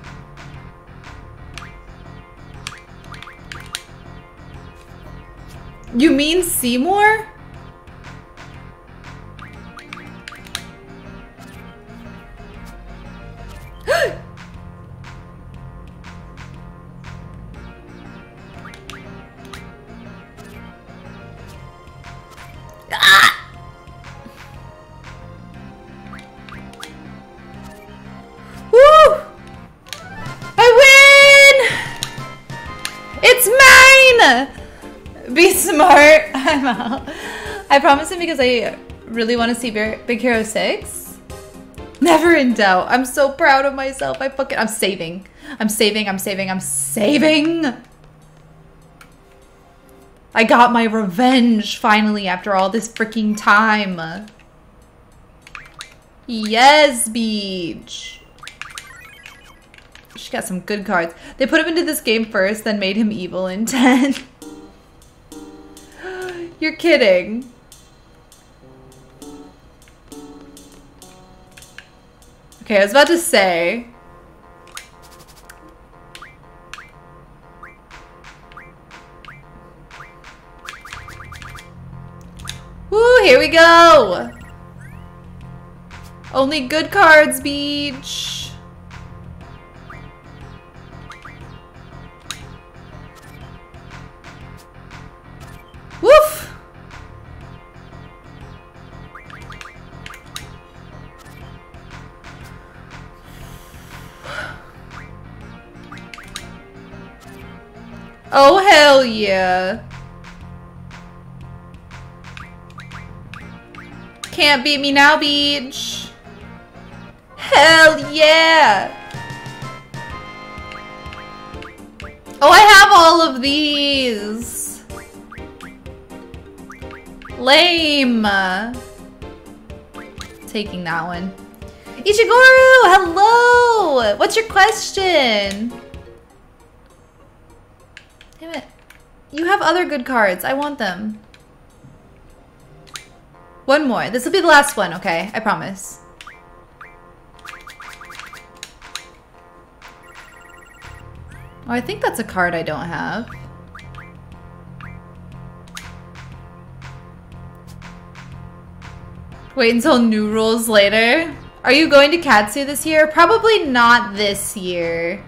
You mean Seymour? I win! It's mine! Be smart. [LAUGHS] I'm out. I promised him because I really want to see Big Hero 6. Never in doubt. I'm so proud of myself. I fucking I'm saving. I'm saving. I'm saving. I'm saving. I got my revenge finally after all this freaking time. Yes, Beach. She got some good cards. They put him into this game first, then made him evil in [LAUGHS] 10. You're kidding. Okay, I was about to say. Woo, here we go. Only good cards, Beach. Woof! Oh, hell yeah. Can't beat me now, Beach. Hell yeah. Oh, I have all of these. Lame. Taking that one. Ichiguru, hello. What's your question? Damn it. You have other good cards. I want them. One more. This will be the last one, okay? I promise. Oh, I think that's a card I don't have. Wait until new rules later. Are you going to Katsu this year? Probably not this year.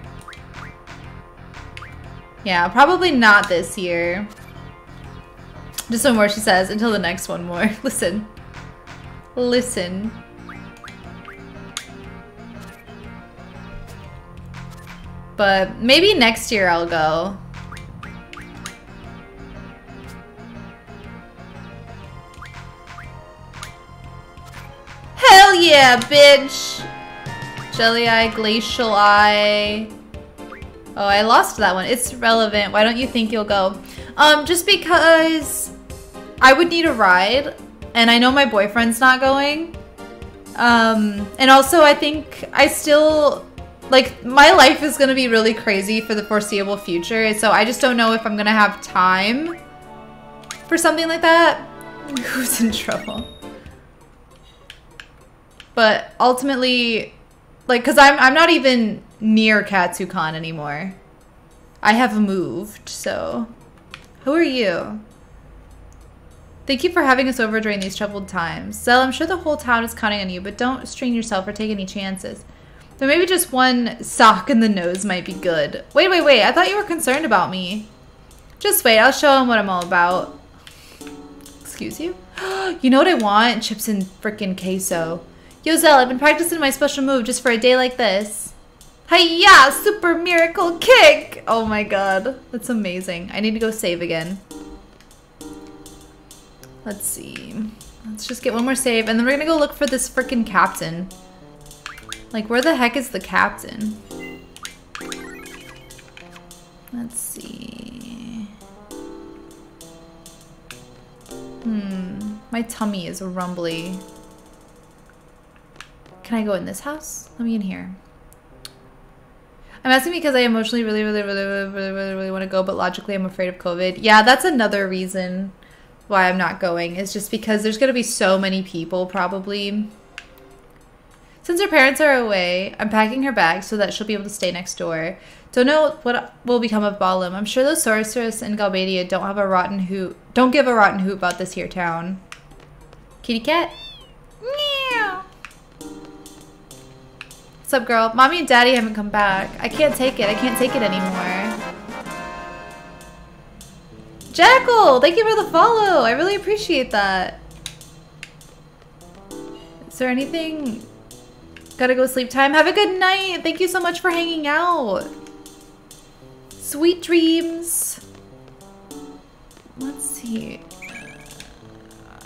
Yeah, probably not this year. Just one more, she says, until the next one more. [LAUGHS] Listen. Listen. But maybe next year I'll go. Hell yeah, bitch! Jelleye, Glacial Eye. Oh, I lost that one. It's relevant. Why don't you think you'll go? Um, just because I would need a ride, and I know my boyfriend's not going. Um, and also I think I still, like, my life is gonna be really crazy for the foreseeable future, so I just don't know if I'm gonna have time for something like that. [LAUGHS] Who's in trouble? But ultimately, like, cause I'm, I'm not even near Katsucon anymore. I have moved, so. Who are you? Thank you for having us over during these troubled times. Zell, I'm sure the whole town is counting on you, but don't strain yourself or take any chances. But maybe just one sock in the nose might be good. Wait, wait, wait. I thought you were concerned about me. Just wait. I'll show him what I'm all about. Excuse you? [GASPS] you know what I want? Chips and frickin' queso. Yo, Zell, I've been practicing my special move just for a day like this. Hiya! Super miracle kick! Oh my god. That's amazing. I need to go save again. Let's see. Let's just get one more save, and then we're gonna go look for this freaking captain. Like, where the heck is the captain? Let's see. Hmm. My tummy is rumbly. Can I go in this house? Let me in here. I'm asking because I emotionally really, really, really, really, really, really, really want to go, but logically I'm afraid of COVID. Yeah, that's another reason why I'm not going is just because there's going to be so many people probably. Since her parents are away, I'm packing her bag so that she'll be able to stay next door. Don't know what will become of Balamb. I'm sure those sorceress in Galbadia don't have a rotten hoot. Don't give a rotten hoot about this here town. Kitty cat. Meow. Up, girl? Mommy and daddy haven't come back. I can't take it. I can't take it anymore. Jackal, thank you for the follow. I really appreciate that. Is there anything? Gotta go sleep time. Have a good night. Thank you so much for hanging out. Sweet dreams. Let's see.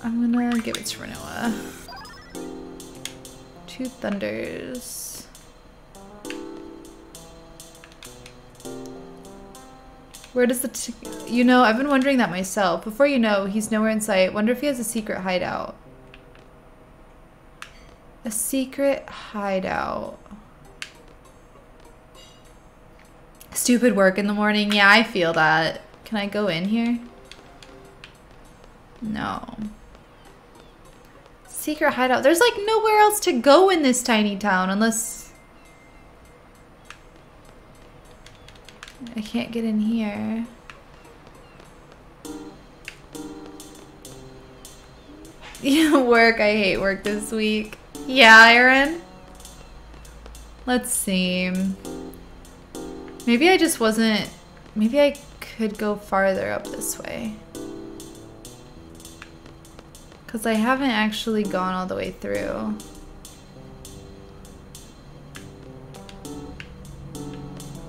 I'm gonna give it to Rinoa. Two thunders. Where does the you know, I've been wondering that myself. Before you know, he's nowhere in sight. Wonder if he has a secret hideout. A secret hideout. Stupid work in the morning. Yeah, I feel that. Can I go in here? No. Secret hideout. There's like nowhere else to go in this tiny town unless... I can't get in here. [LAUGHS] Yeah, work. I hate work this week. Yeah, Aaron? Let's see. Maybe I just wasn't... Maybe I could go farther up this way. Because I haven't actually gone all the way through.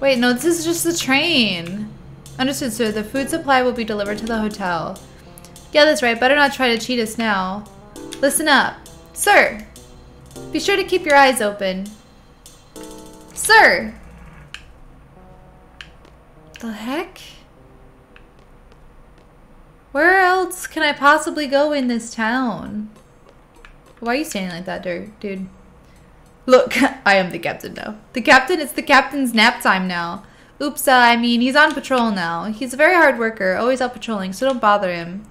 Wait, no, this is just the train. Understood, sir. The food supply will be delivered to the hotel. Yeah, that's right. Better not try to cheat us now. Listen up. Sir! Be sure to keep your eyes open. Sir! The heck? Where else can I possibly go in this town? Why are you standing like that, dude? Look, [LAUGHS] I am the captain now. The captain, it's the captain's nap time now. Oops, uh, I mean, he's on patrol now. He's a very hard worker, always out patrolling, so don't bother him.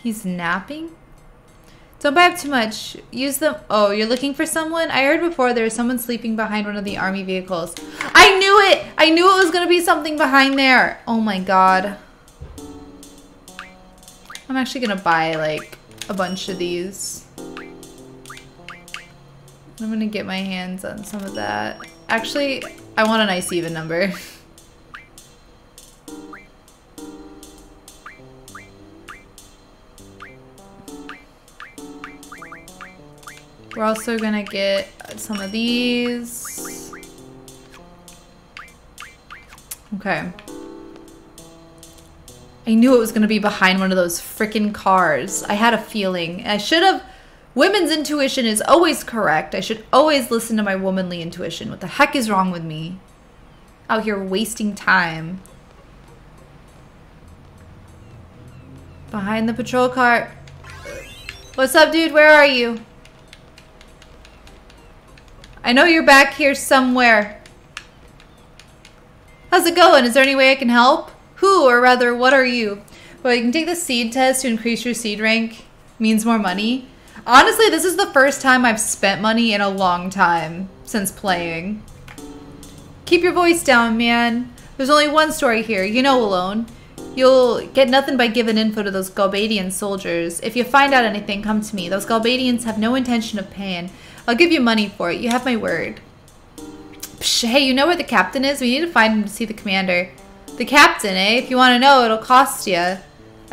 He's napping? Don't buy up too much. Use them. Oh, you're looking for someone? I heard before there was someone sleeping behind one of the army vehicles. I knew it! I knew it was to be something behind there. Oh my god. I'm actually to buy like a bunch of these. I'm to get my hands on some of that. Actually, I want a nice even number. [LAUGHS] We're also gonna get some of these. Okay. I knew it was gonna be behind one of those freaking cars. I had a feeling. I should have... Women's intuition is always correct. I should always listen to my womanly intuition. What the heck is wrong with me? Out here wasting time. Behind the patrol car. What's up, dude? Where are you? I know you're back here somewhere. How's it going? Is there any way I can help? Who, or rather, what are you? Well, you can take the SeeD test to increase your SeeD rank. Means more money. Honestly, this is the first time I've spent money in a long time since playing. Keep your voice down, man. There's only one story here. You know Ellone. You'll get nothing by giving info to those Galbadian soldiers. If you find out anything, come to me. Those Galbadians have no intention of paying. I'll give you money for it. You have my word. Psh, hey, you know where the captain is? We need to find him to see the commander. The captain, eh? If you want to know, it'll cost you. I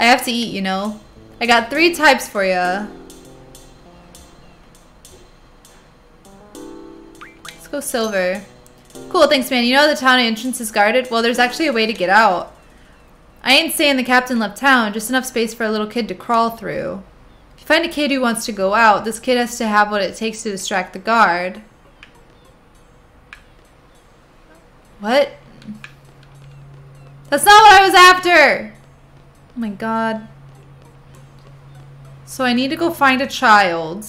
have to eat, you know. I got three types for you. Go silver. Cool, thanks, man. You know the town entrance is guarded? Well, there's actually a way to get out. I ain't saying the captain left town, just enough space for a little kid to crawl through. If you find a kid who wants to go out. This kid has to have what it takes to distract the guard. What? That's not what I was after! Oh my god. So I need to go find a child.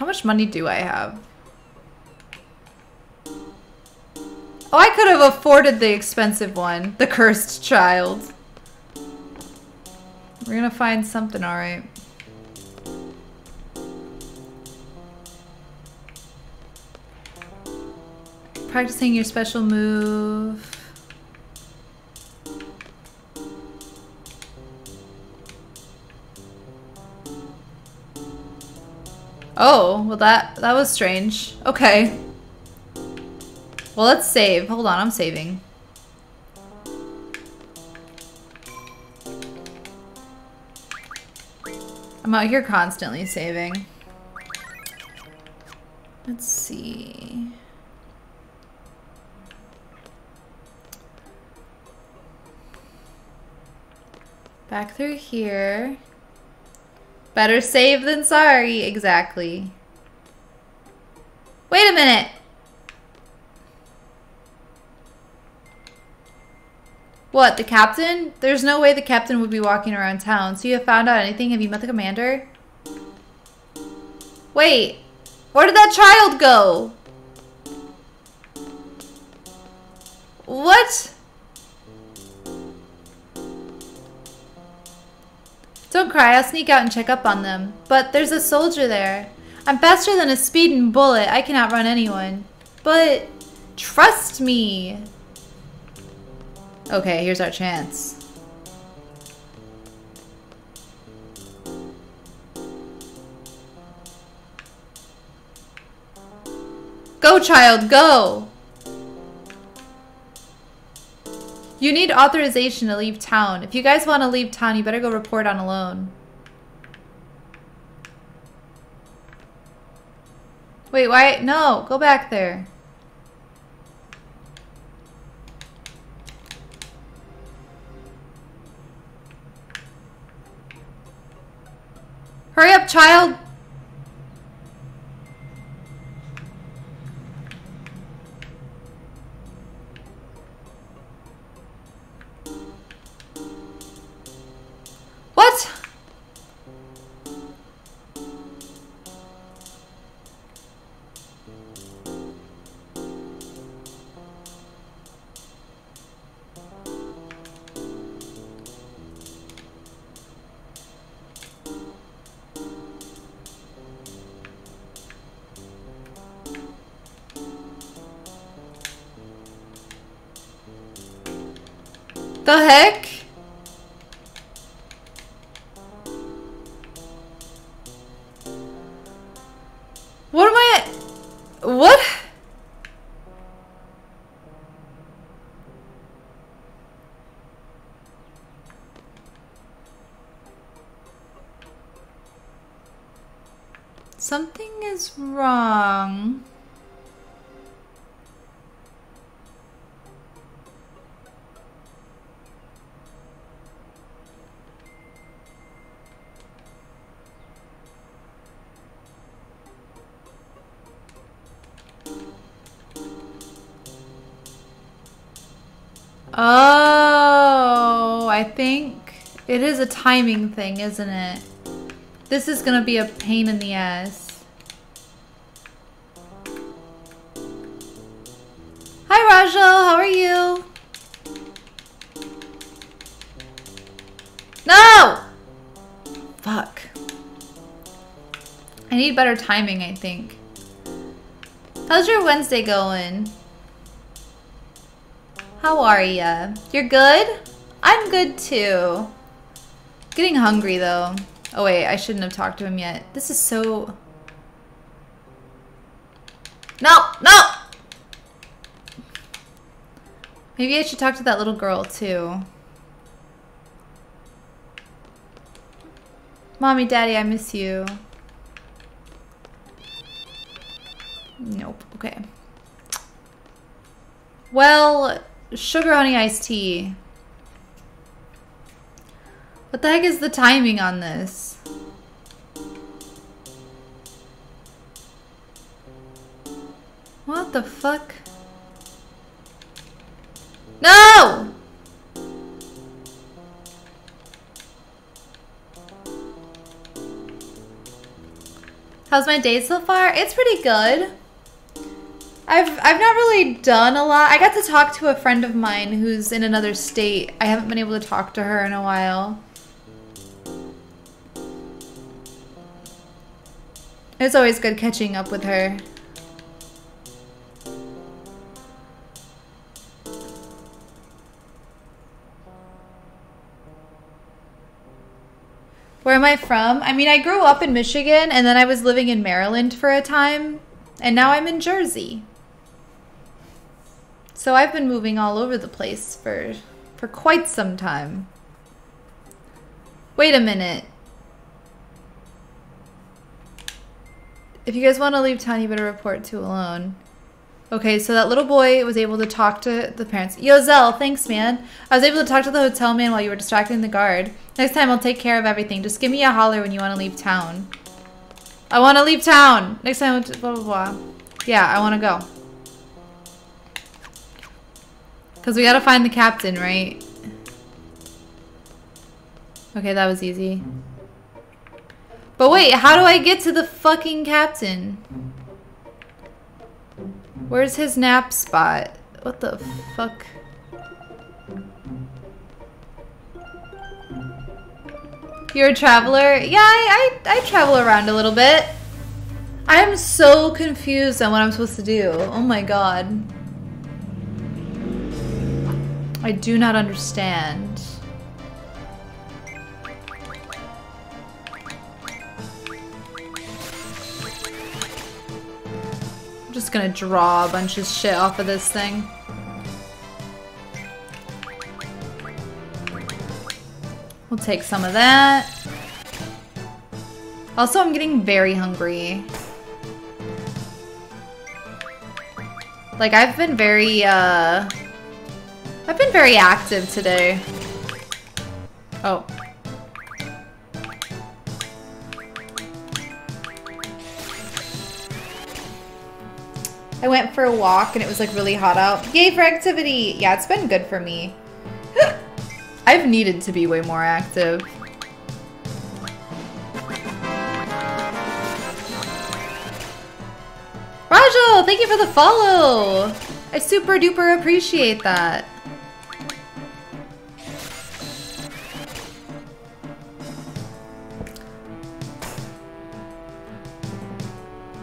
How much money do I have? Oh, I could have afforded the expensive one. The cursed child. We're gonna find something, alright. Practicing your special move. Oh, well that that was strange. Okay. Well, let's save. Hold on, I'm saving. I'm out here constantly saving. Let's see. Back through here. Better save than sorry, exactly. Wait a minute! What, the captain? There's no way the captain would be walking around town. So you have found out anything? Have you met the commander? Wait, where did that child go? What? Don't cry, I'll sneak out and check up on them. But there's a soldier there. I'm faster than a speeding bullet. I can outrun anyone. But trust me. Okay, here's our chance. Go, child, go! You need authorization to leave town. If you guys want to leave town, you better go report on Ellone. Wait, why? No, go back there. Hurry up, child! What? The heck? Wrong. Oh, I think it is a timing thing, isn't it? This is gonna be a pain in the ass. Hi. How are you? No! Fuck. I need better timing, I think. How's your Wednesday going? How are ya? You're good? I'm good too. Getting hungry though. Oh wait, I shouldn't have talked to him yet. This is so... No! No! Maybe I should talk to that little girl too. Mommy, Daddy, I miss you. Nope, okay. Well, Sugar honey iced tea. What the heck is the timing on this? What the fuck? No! How's my day so far? It's pretty good. I've I've not really done a lot. I got to talk to a friend of mine who's in another state. I haven't been able to talk to her in a while. It's always good catching up with her. Where am I from? I mean, I grew up in Michigan and then I was living in Maryland for a time, and now I'm in Jersey. So I've been moving all over the place for for quite some time. Wait a minute. If you guys want to leave town, you better report to Ellone. Okay, so that little boy was able to talk to the parents. Yo, Zell, thanks, man. I was able to talk to the hotel man while you were distracting the guard. Next time, I'll take care of everything. Just give me a holler when you want to leave town. I want to leave town. Next time, blah, blah, blah. Yeah, I want to go. Because we got to find the captain, right? Okay, that was easy. But wait, how do I get to the fucking captain? Where's his nap spot? What the fuck? You're a traveler? Yeah, I, I, I travel around a little bit. I am so confused on what I'm supposed to do. Oh my god. I do not understand. Just gonna draw a bunch of shit off of this thing. We'll take some of that. Also, I'm getting very hungry. Like, I've been very, uh... I've been very active today. Oh. I went for a walk and it was like really hot out. Yay for activity! Yeah, it's been good for me. [GASPS] I've needed to be way more active. Rajal, thank you for the follow! I super duper appreciate that.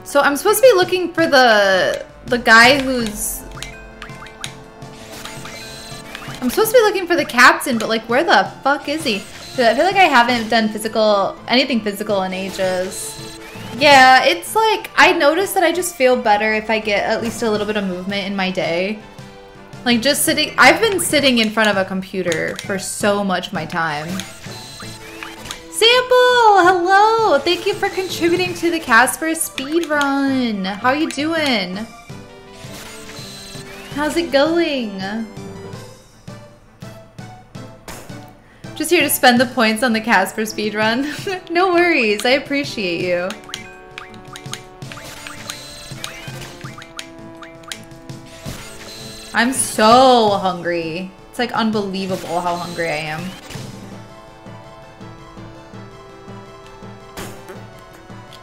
So I'm supposed to be looking for the the guy who's I'm supposed to be looking for the captain, but like where the fuck is he? I feel like I haven't done physical anything physical in ages. Yeah, it's like I notice that I just feel better if I get at least a little bit of movement in my day. Like just sitting I've been sitting in front of a computer for so much of my time. Sample! Hello! Thank you for contributing to the Casper speedrun. How you doing? How's it going? Just here to spend the points on the Casper speedrun. [LAUGHS] no worries, I appreciate you. I'm so hungry. It's like unbelievable how hungry I am.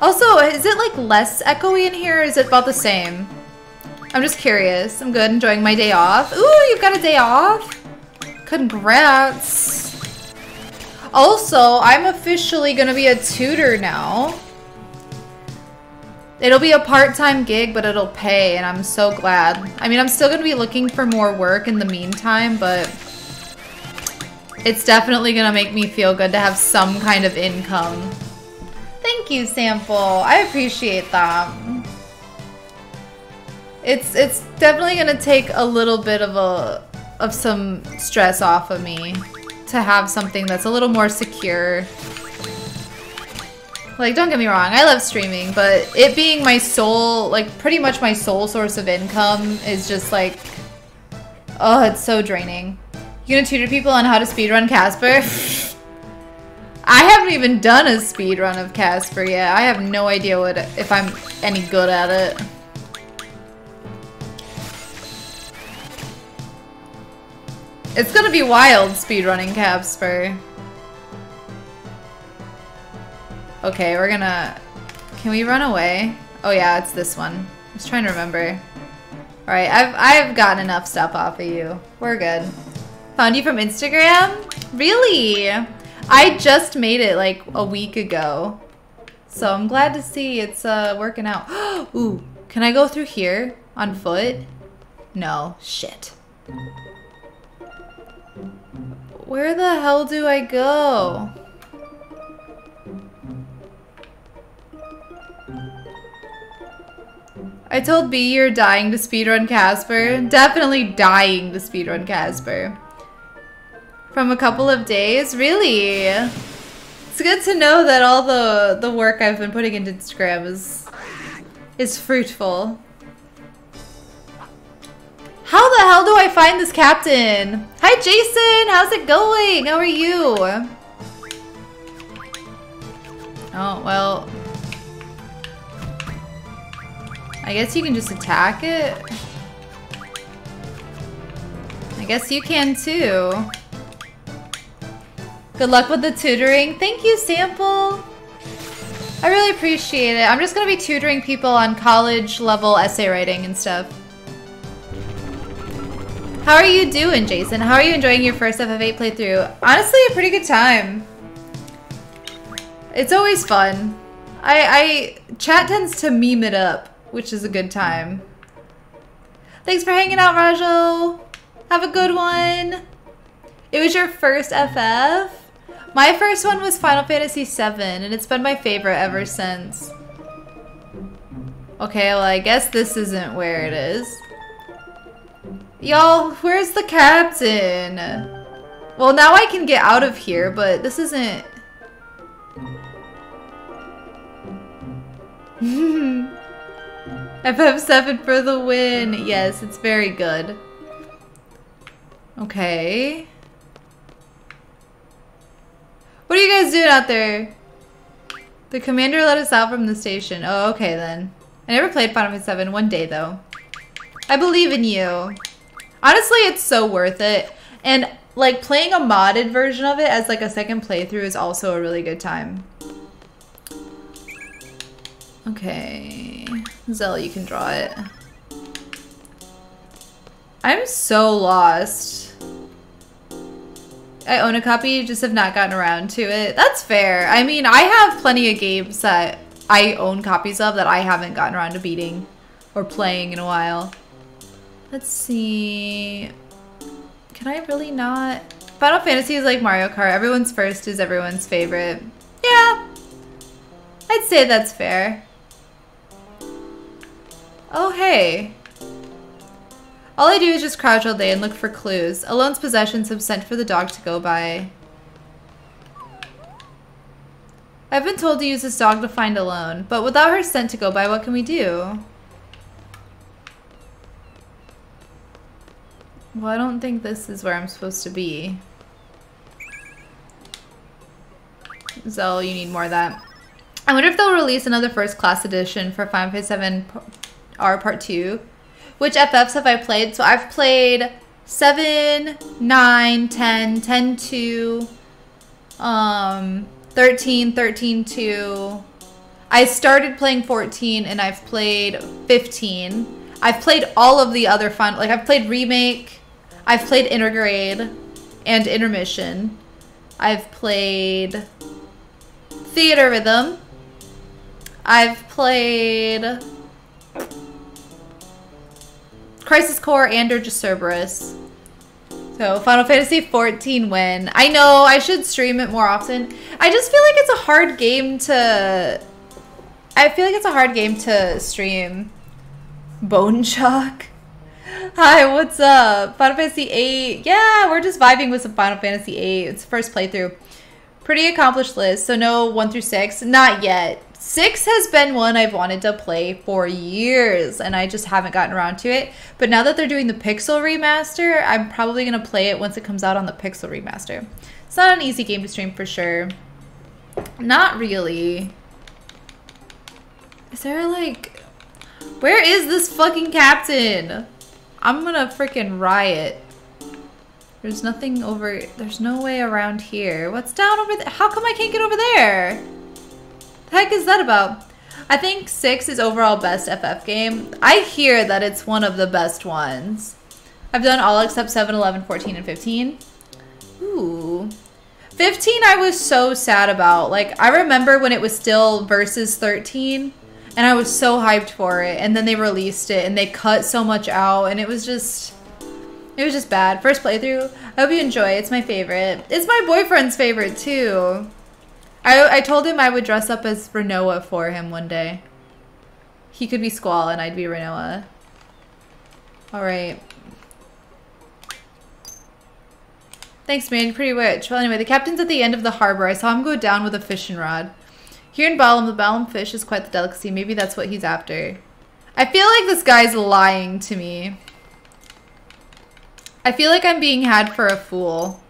Also, is it like less echoey in here is it about the same? I'm just curious. I'm good, enjoying my day off. Ooh, you've got a day off? Congrats. Also, I'm officially gonna be a tutor now. It'll be a part-time gig, but it'll pay, and I'm so glad. I mean, I'm still gonna be looking for more work in the meantime, but it's definitely gonna make me feel good to have some kind of income. Thank you, Sample. I appreciate that. It's it's definitely gonna take a little bit of a of some stress off of me to have something that's a little more secure. Like, don't get me wrong, I love streaming, but it being my sole, like, pretty much my sole source of income is just like, oh, it's so draining. You gonna tutor people on how to speedrun Casper? [LAUGHS] I haven't even done a speed run of Casper yet. I have no idea what if I'm any good at it. It's gonna be wild speedrunning Casper. Okay, we're gonna... Can we run away? Oh yeah, it's this one. I was trying to remember. Alright, I've, I've gotten enough stuff off of you. We're good. Found you from Instagram? Really? I just made it like a week ago. So I'm glad to see it's uh, working out. [GASPS] Ooh, can I go through here on foot? No, shit. Where the hell do I go? I told B you're dying to speedrun Casper. Definitely dying to speedrun Casper. From a couple of days? Really? It's good to know that all the, the work I've been putting into Instagram is, is fruitful. How the hell do I find this captain? Hi Jason, how's it going? How are you? Oh, well. I guess you can just attack it. I guess you can too. Good luck with the tutoring. Thank you, Sample. I really appreciate it. I'm just going to be tutoring people on college level essay writing and stuff. How are you doing, Jason? How are you enjoying your first FF8 playthrough? Honestly, a pretty good time. It's always fun. I, I chat tends to meme it up which is a good time. Thanks for hanging out, Rajo. Have a good one. It was your first FF? My first one was Final Fantasy VII, and it's been my favorite ever since. Okay, well, I guess this isn't where it is. Y'all, where's the captain? Well, now I can get out of here, but this isn't... [LAUGHS] FF7 for the win. Yes, it's very good. Okay. What are you guys doing out there? The commander let us out from the station. Oh, okay then. I never played Final Fantasy 7 one day though. I believe in you. Honestly, it's so worth it. And like playing a modded version of it as like a second playthrough is also a really good time. Okay. Zell, you can draw it. I'm so lost. I own a copy, just have not gotten around to it. That's fair. I mean, I have plenty of games that I own copies of that I haven't gotten around to beating or playing in a while. Let's see. Can I really not? Final Fantasy is like Mario Kart. Everyone's first is everyone's favorite. Yeah. I'd say that's fair. Oh, hey. All I do is just crouch all day and look for clues. Ellone's possessions have sent for the dog to go by. I've been told to use this dog to find Ellone, but without her scent to go by, what can we do? Well, I don't think this is where I'm supposed to be. Zell, you need more of that. I wonder if they'll release another first class edition for Final Fantasy 7 R Part 2. Which FFs have I played? So I've played 7, 9, 10, 10, 2, um, 13, 13, 2. I started playing 14 and I've played 15. I've played all of the other fun, like I've played Remake, I've played Intergrade and Intermission. I've played Theatrhythm. I've played Crisis Core and or just Cerberus. So Final Fantasy 14 win. I know I should stream it more often. I just feel like it's a hard game to I feel like it's a hard game to stream. Bone Shock. [LAUGHS] Hi, what's up? Final Fantasy 8. Yeah, we're just vibing with some Final Fantasy 8. It's first playthrough. Pretty accomplished list. So no 1 through 6. Not yet. Six has been one I've wanted to play for years, and I just haven't gotten around to it. But now that they're doing the Pixel remaster, I'm probably going to play it once it comes out on the Pixel remaster. It's not an easy game to stream for sure. Not really. Is there like... Where is this fucking captain? I'm gonna freaking riot. There's nothing over... There's no way around here. What's down over there? How come I can't get over there? Heck is that about? I think 6 is overall best FF game. I hear that it's one of the best ones. I've done all except 7, 11, 14, and 15. Ooh. 15 I was so sad about. Like I remember when it was still versus 13 and I was so hyped for it and then they released it and they cut so much out and it was just it was just bad. First playthrough. I hope you enjoy. It's my favorite. It's my boyfriend's favorite too. I I told him I would dress up as Rinoa for him one day. He could be Squall and I'd be Rinoa. Alright. Thanks, man. Pretty rich. Well, anyway, the captain's at the end of the harbor. I saw him go down with a fishing rod. Here in Balamb, the Balamb fish is quite the delicacy. Maybe that's what he's after. I feel like this guy's lying to me. I feel like I'm being had for a fool.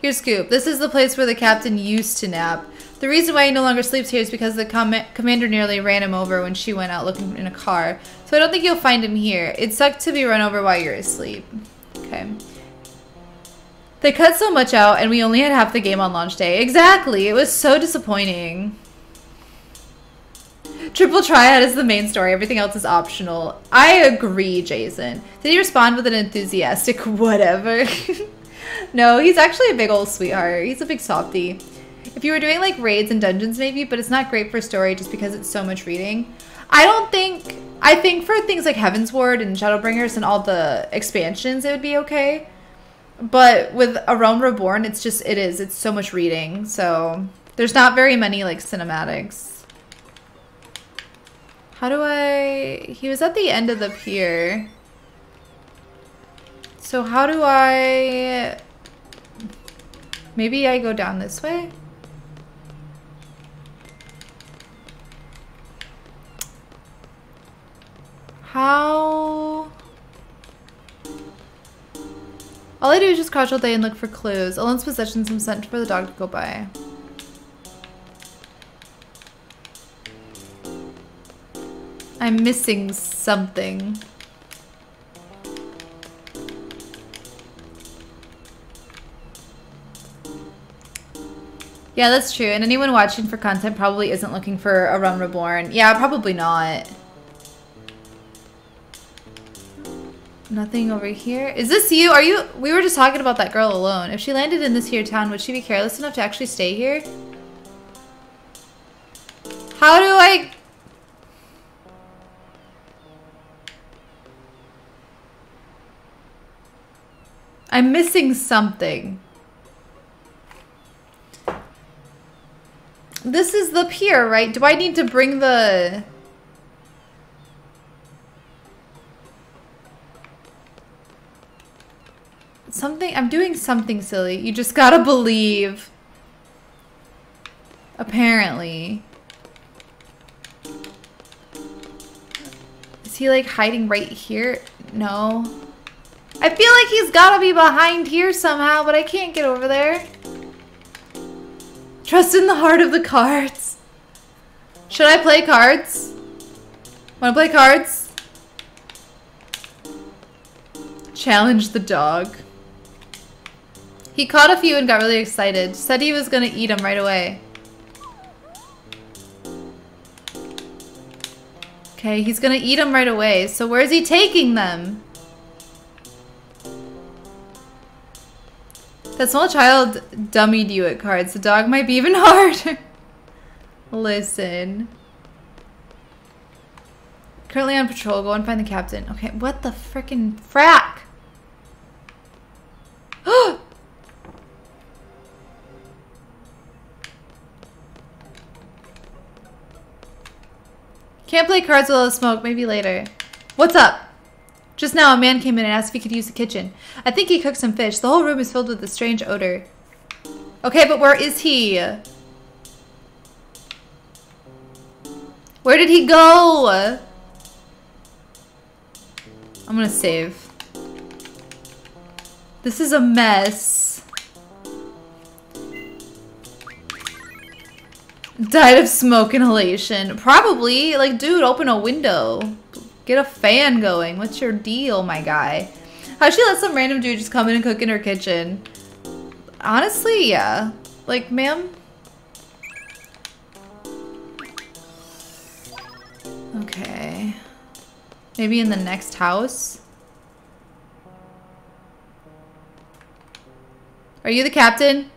Here's Scoop. This is the place where the captain used to nap. The reason why he no longer sleeps here is because the com commander nearly ran him over when she went out looking in a car. So I don't think you'll find him here. It sucked to be run over while you're asleep. Okay. They cut so much out and we only had half the game on launch day. Exactly. It was so disappointing. Triple Triad is the main story. Everything else is optional. I agree, Jason. Did he respond with an enthusiastic [LAUGHS] whatever? [LAUGHS] no, he's actually a big old sweetheart. He's a big softie. If you were doing like raids and dungeons maybe, but it's not great for story just because it's so much reading. I don't think... I think for things like Heavensward and Shadowbringers and all the expansions, it would be okay. But with A Realm Reborn, it's just, it is. It's so much reading. So there's not very many like cinematics. How do I... He was at the end of the pier. So how do I... Maybe I go down this way? How... All I do is just crouch all day and look for clues. Ellone's possessions I'm sent for the dog to go by. I'm missing something. Yeah, that's true. And anyone watching for content probably isn't looking for a Realm Reborn. Yeah, probably not. Nothing over here. Is this you? Are you? We were just talking about that girl Ellone. If she landed in this here town, would she be careless enough to actually stay here? How do I... I'm missing something. This is the pier, right? Do I need to bring the... Something, I'm doing something silly. You just gotta believe. Apparently. Is he like hiding right here? No. I feel like he's gotta be behind here somehow, but I can't get over there. Trust in the heart of the cards. Should I play cards? Wanna play cards? Challenge the dog. He caught a few and got really excited. Said he was gonna eat them right away. Okay, he's gonna eat them right away. So where's he taking them? That small child dummied you at cards. The dog might be even [LAUGHS] harder. Listen. Currently on patrol. Go and find the captain. Okay, what the freaking frack? [GASPS] Can't play cards without smoke. Maybe later. What's up? Just now, a man came in and asked if he could use the kitchen. I think he cooked some fish. The whole room is filled with a strange odor. Okay, but where is he? Where did he go? I'm gonna save. This is a mess. Died of smoke inhalation. Probably. Like, dude, open a window. Get a fan going. What's your deal, my guy? How'd she let some random dude just come in and cook in her kitchen? Honestly, yeah. Like, ma'am? Okay. Maybe in the next house? Are you the captain?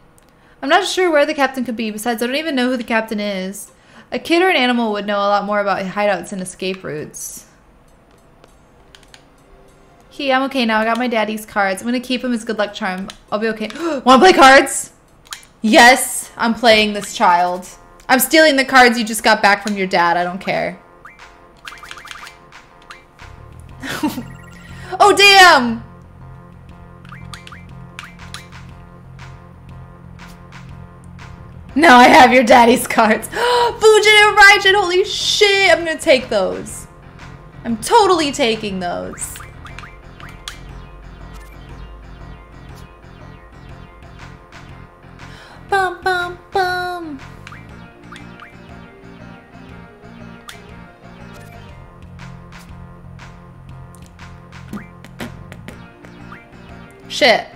I'm not sure where the captain could be. Besides, I don't even know who the captain is. A kid or an animal would know a lot more about hideouts and escape routes. He, I'm okay now. I got my daddy's cards. I'm gonna keep him as good luck charm. I'll be okay. [GASPS] Wanna play cards? Yes, I'm playing this child. I'm stealing the cards you just got back from your dad. I don't care. [LAUGHS] oh, damn! Now I have your daddy's cards. [GASPS] Fujin and Raijin, holy shit! I'm gonna take those. I'm totally taking those. Bum bum bum. Shit.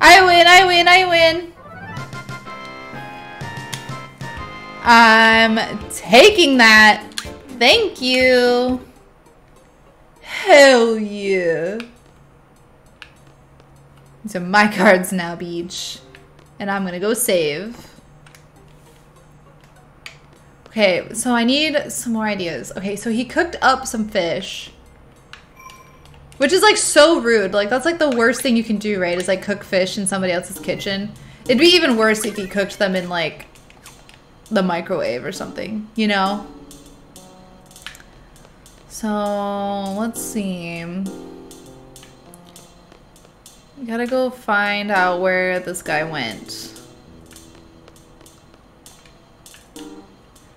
I win, I win, I win. I'm taking that. Thank you. Hell yeah. Are my cards now, Beach. And I'm gonna go save. Okay, so I need some more ideas. Okay, so he cooked up some fish. Which is like so rude. Like that's like the worst thing you can do, right? Is like cook fish in somebody else's kitchen. It'd be even worse if he cooked them in like the microwave or something, you know? So let's see. Gotta go find out where this guy went.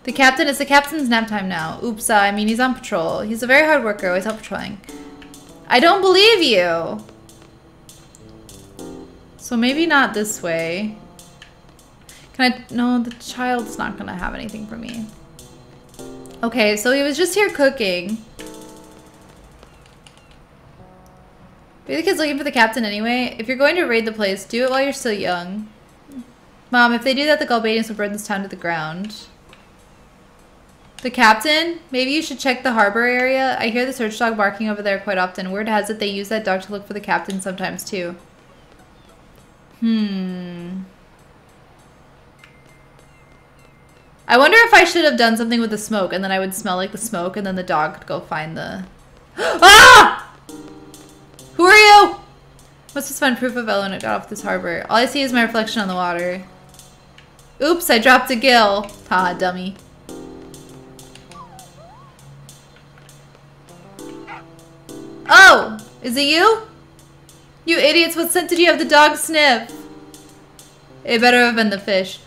The captain, it's the captain's nap time now. Oops, uh, I mean, he's on patrol. He's a very hard worker, always out patrolling. I don't believe you! So maybe not this way. Can I, no, the child's not gonna have anything for me. Okay, so he was just here cooking. Maybe the kid's looking for the captain anyway. If you're going to raid the place, do it while you're still young. Mom, if they do that, the Galbadians will burn this town to the ground. The captain? Maybe you should check the harbor area. I hear the search dog barking over there quite often. Word has it they use that dog to look for the captain sometimes too. Hmm. I wonder if I should have done something with the smoke and then I would smell like the smoke and then the dog could go find the... [GASPS] ah! Who are you? What's this find proof of Ellone it got off this harbor? All I see is my reflection on the water. Oops, I dropped a gill. Ha, dummy. Oh! Is it you? You idiots, what scent did you have the dog sniff? It better have been the fish.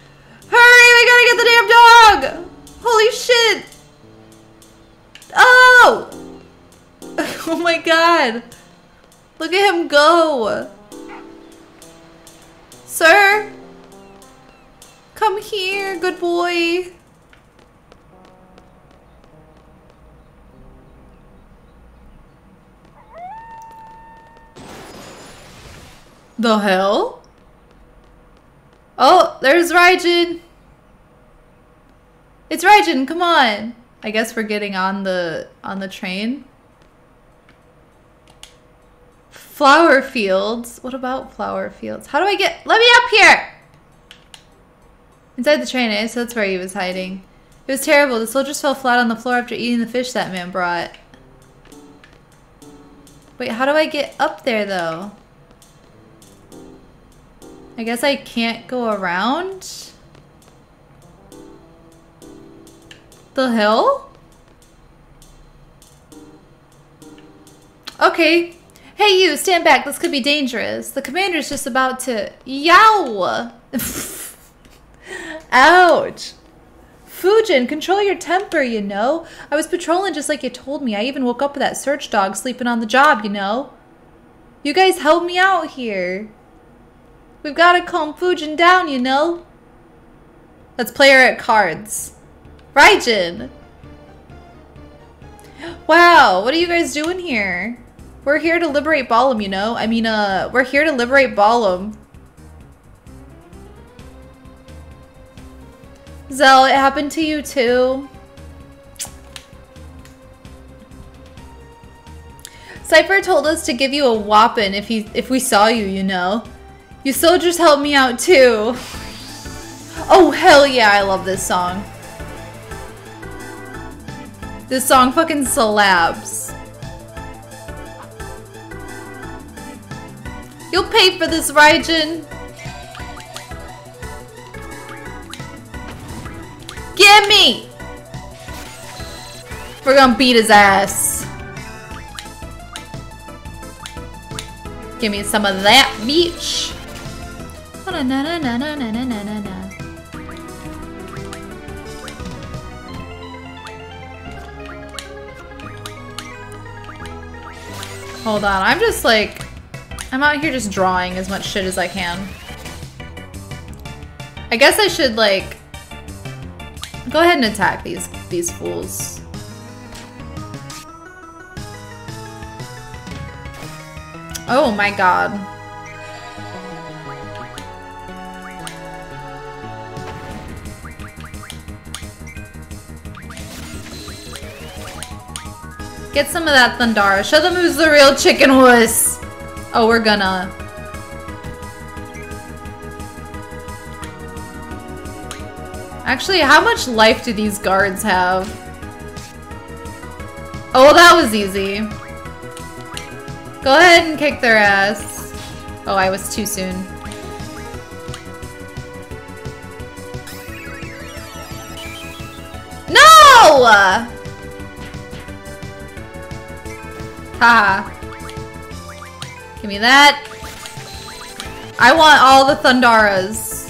Gotta get the damn dog! Holy shit! Oh! [LAUGHS] oh my god! Look at him go! Sir? Come here, good boy. The hell? Oh, there's Raijin. It's Raijin, come on. I guess we're getting on the on the train. Flower fields. What about flower fields? How do I get let me up here? Inside the train, eh? So that's where he was hiding. It was terrible. The soldiers fell flat on the floor after eating the fish that man brought. Wait, how do I get up there though? I guess I can't go around? The hill? Okay. Hey you, stand back. This could be dangerous. The commander's just about to... Yow! [LAUGHS] Ouch! Fujin, control your temper, you know. I was patrolling just like you told me. I even woke up with that search dog sleeping on the job, you know. You guys help me out here. We've got to calm Fujin down, you know? Let's play her at cards. Raijin! Wow, what are you guys doing here? We're here to liberate Balamb, you know? I mean, uh, we're here to liberate Balamb. Zell, it happened to you too. Seifer told us to give you a whopping if he if we saw you, you know. You soldiers helped me out too. [LAUGHS] Oh hell yeah, I love this song. This song fucking slaps. You'll pay for this, Raijin. Get me! We're gonna beat his ass. Give me some of that, beach. Hold on, I'm just like, I'm out here just drawing as much shit as I can. I guess I should like, go ahead and attack these, these fools. Oh my god. Get some of that Thundara. Show them who's the real chicken wuss. Oh, we're gonna. Actually, how much life do these guards have? Oh, that was easy. Go ahead and kick their ass. Oh, I was too soon. No! Haha. Give me that. I want all the Thundaras.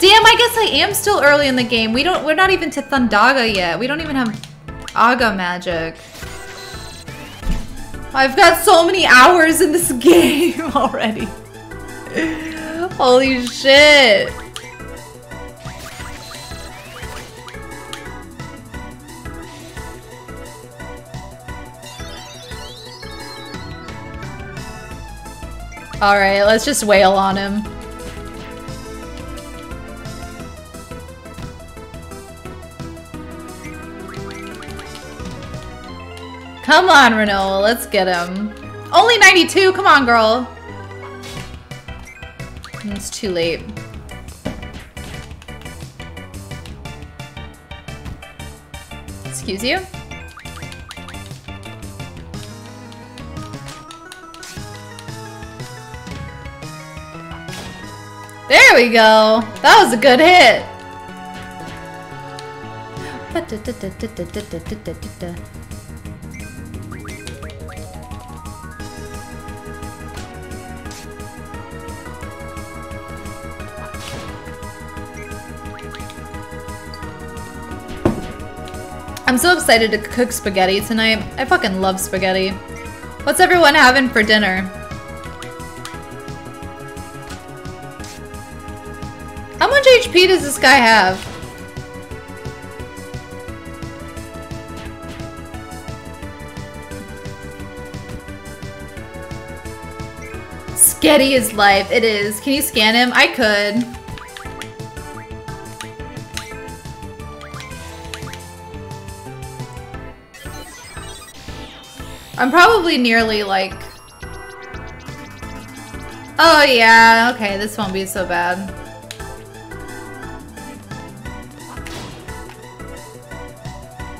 Damn, I guess I am still early in the game. We don't we're not even to Thundaga yet. We don't even have Aga magic. I've got so many hours in this [LAUGHS] game already. Holy shit. Alright, let's just wail on him. Come on, Rinoa, let's get him. Only 92, come on, girl. It's too late. Excuse you? There we go. That was a good hit. I'm so excited to cook spaghetti tonight. I fucking love spaghetti. What's everyone having for dinner? HP does this guy have? Sketty is life. It is. Can you scan him? I could. I'm probably nearly like... Oh yeah, okay, this won't be so bad.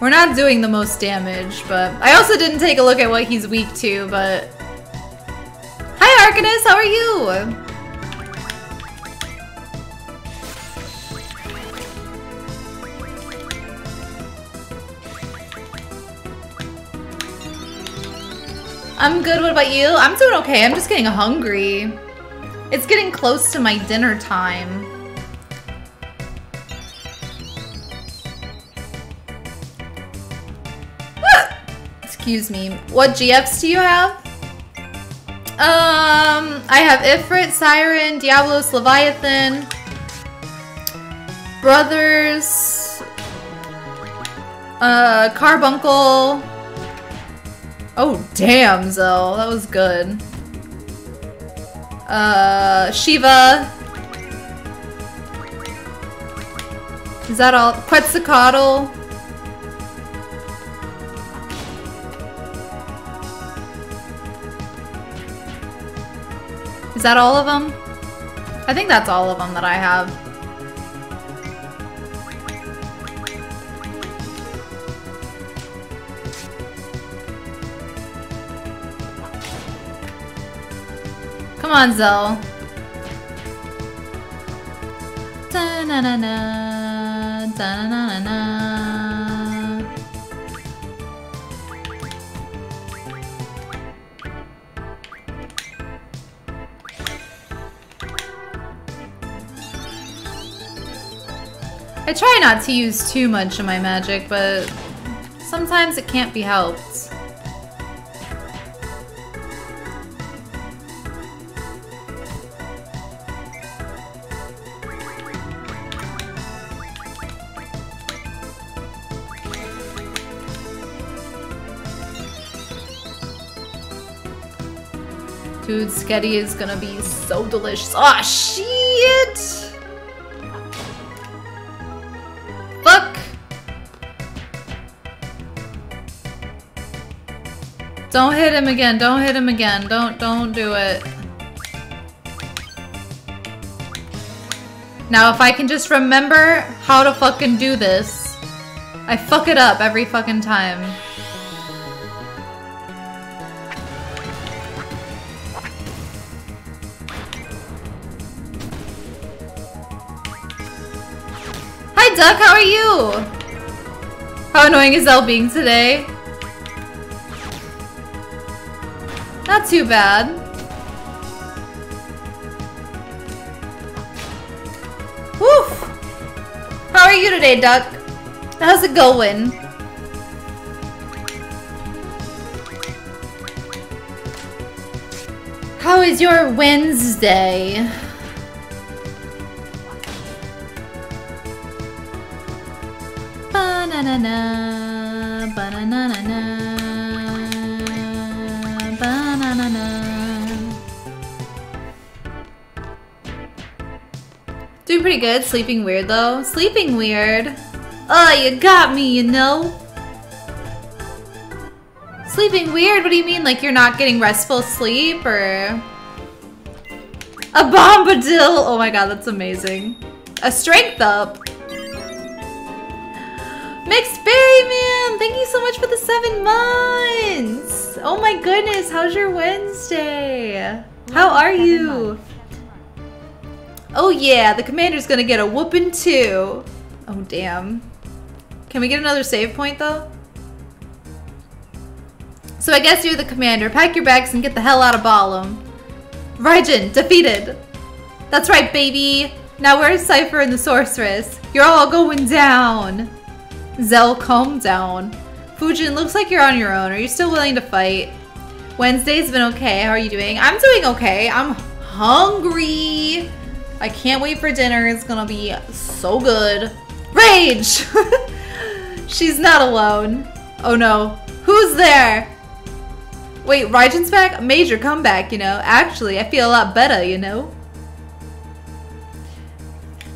We're not doing the most damage, but... I also didn't take a look at what he's weak to, but... Hi Arcanus, how are you? I'm good, what about you? I'm doing okay, I'm just getting hungry. It's getting close to my dinner time. Excuse me. What GFs do you have? Um, I have Ifrit, Siren, Diablos, Leviathan, Brothers, uh, Carbuncle, Oh, damn, Zell. That was good. Uh, Shiva. Is that all? Quetzalcoatl? Is that all of them? I think that's all of them that I have. Come on, Zell. Da na na na, da na na na. I try not to use too much of my magic, but sometimes it can't be helped. Dude, Sketty is gonna be so delicious. Ah, oh shit! Don't hit him again. Don't hit him again. Don't don't do it. Now if I can just remember how to fucking do this. I fuck it up every fucking time. Hi Duck, how are you? How annoying is Elle being today? Too bad. Woof! How are you today, Duck? How's it going? How is your Wednesday? Pretty good. Sleeping weird though. Sleeping weird. Oh, you got me, you know. Sleeping weird? What do you mean? Like you're not getting restful sleep or... A bombadil! Oh my god, that's amazing. A strength up. Mixed Berry Man! Thank you so much for the seven months! Oh my goodness, how's your Wednesday? How are you? Oh yeah, the commander's gonna get a whooping too. Oh damn. Can we get another save point though? So I guess you're the commander. Pack your bags and get the hell out of Balamb. Raijin, defeated. That's right, baby. Now where's Seifer and the Sorceress? You're all going down. Zell, calm down. Fujin, looks like you're on your own. Are you still willing to fight? Wednesday's been okay. How are you doing? I'm doing okay. I'm hungry. I can't wait for dinner. It's gonna be so good. Rage! [LAUGHS] She's not alone. Oh no. Who's there? Wait, Raijin's back? Major comeback, you know. Actually, I feel a lot better, you know.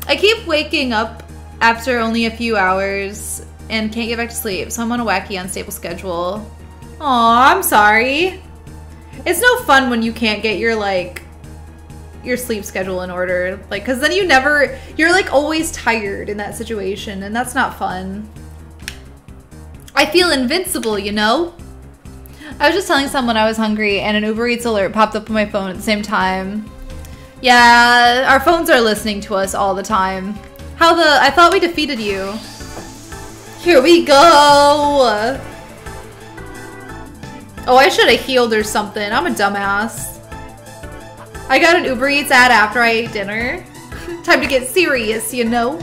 I keep waking up after only a few hours and can't get back to sleep, so I'm on a wacky unstable schedule. Aw, I'm sorry. It's no fun when you can't get your, like, your sleep schedule in order. Like, because then you never, you're, like, always tired in that situation, and that's not fun. I feel invincible, you know? I was just telling someone I was hungry, and an Uber Eats alert popped up on my phone at the same time. Yeah, our phones are listening to us all the time. How the, I thought we defeated you. Here we go! Oh, I should have healed or something. I'm a dumbass. I got an Uber Eats ad after I ate dinner. [LAUGHS] Time to get serious, you know?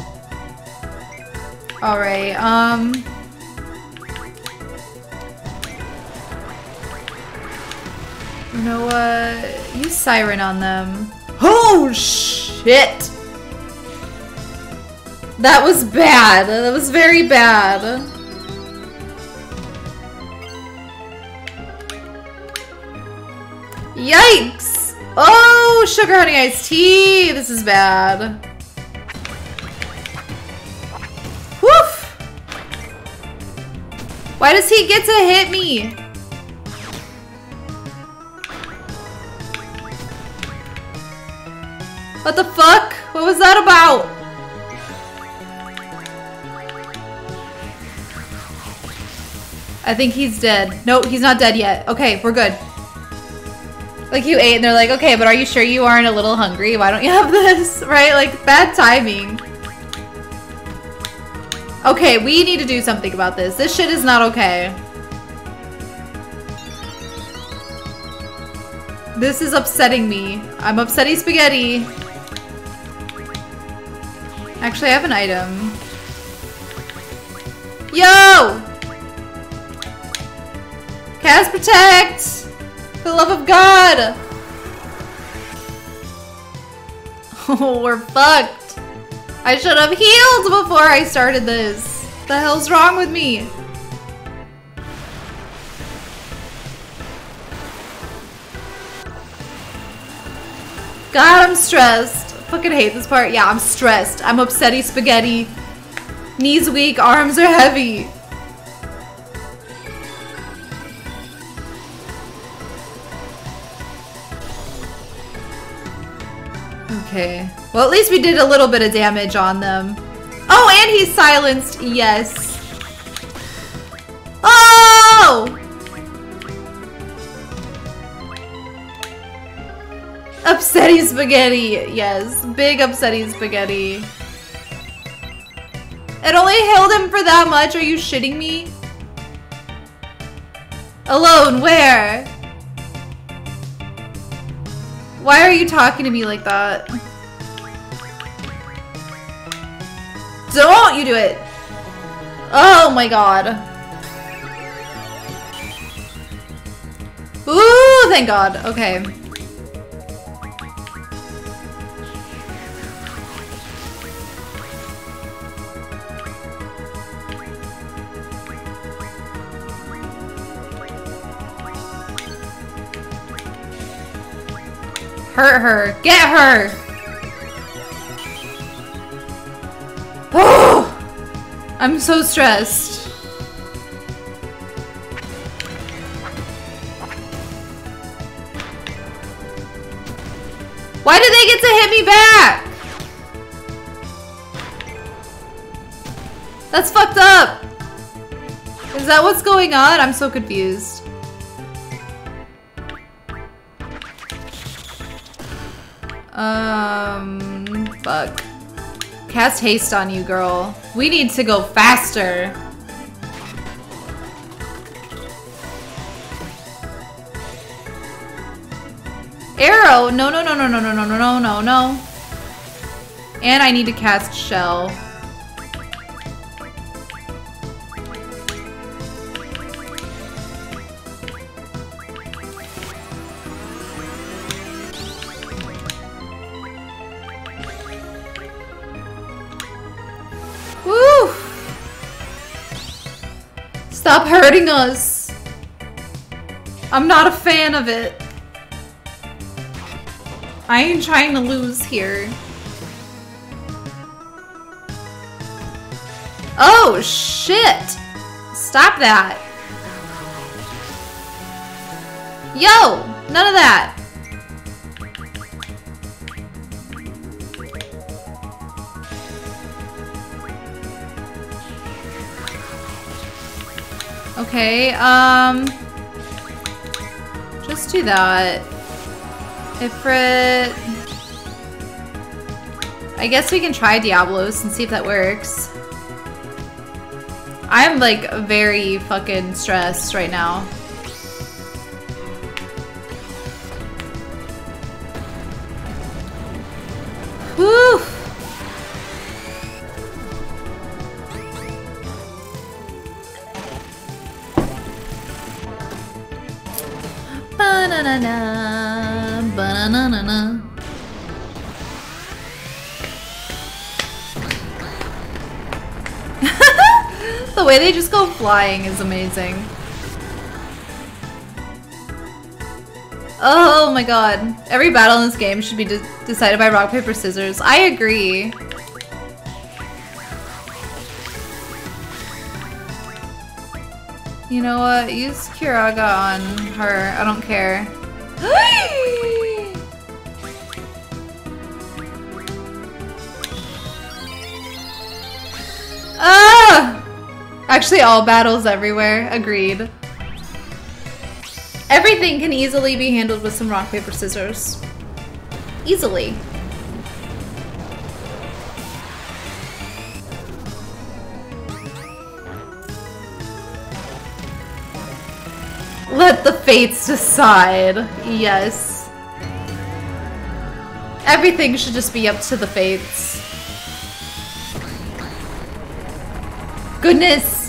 Alright, um... You know what? Use Siren on them. Oh, shit! That was bad. That was very bad. Yikes! Oh, sugar honey iced tea. This is bad. Woof. Why does he get to hit me? What the fuck? What was that about? I think he's dead. No, he's not dead yet. Okay, we're good. Like you ate and they're like, okay, but are you sure you aren't a little hungry? Why don't you have [LAUGHS] this? Right? Like bad timing. Okay, we need to do something about this. This shit is not okay. This is upsetting me. I'm upsetting spaghetti. Actually, I have an item. Yo! Cast Protect! For the love of God! [LAUGHS] Oh, we're fucked. I should have healed before I started this. The hell's wrong with me? God, I'm stressed. Fucking hate this part. Yeah, I'm stressed. I'm upsetty spaghetti. Knees weak, arms are heavy. Okay. Well, at least we did a little bit of damage on them. Oh, and he's silenced. Yes. Oh! Upsetty spaghetti. Yes. Big upsetty spaghetti. It only healed him for that much? Are you shitting me? Alone, where? Why are you talking to me like that? Don't you do it! Oh my god. Ooh, thank god. Okay. Hurt her. Get her! Oh! I'm so stressed. Why did they get to hit me back? That's fucked up. Is that what's going on? I'm so confused. Um, fuck. Cast haste on you, girl. We need to go faster. Arrow! No, no, no, no, no, no, no, no, no, no, no. And I need to cast Shell. Stop hurting us! I'm not a fan of it. I ain't trying to lose here. Oh, shit! Stop that. Yo! None of that. Okay, um... Just do that. Ifrit... I guess we can try Diablos and see if that works. I'm like very fucking stressed right now. Way they just go flying is amazing. Oh my god. Every battle in this game should be de decided by rock, paper, scissors. I agree. You know what? Use Kiraga on her. I don't care. [GASPS] Actually, all battles everywhere. Agreed. Everything can easily be handled with some rock, paper, scissors. Easily. Let the fates decide. Yes. Everything should just be up to the fates. Goodness!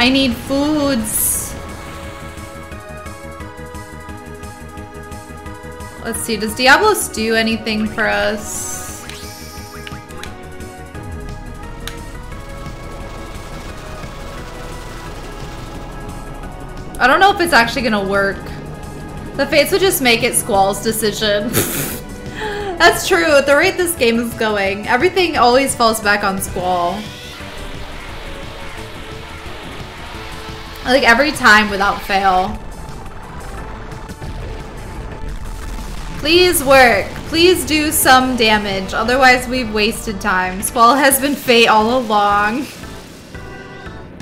I need foods. Let's see, does Diablos do anything for us? I don't know if it's actually gonna work. The Fates would just make it Squall's decision. [LAUGHS] That's true, at the rate this game is going, everything always falls back on Squall. Like every time without fail. Please work. Please do some damage. Otherwise we've wasted time. Squall has been fate all along.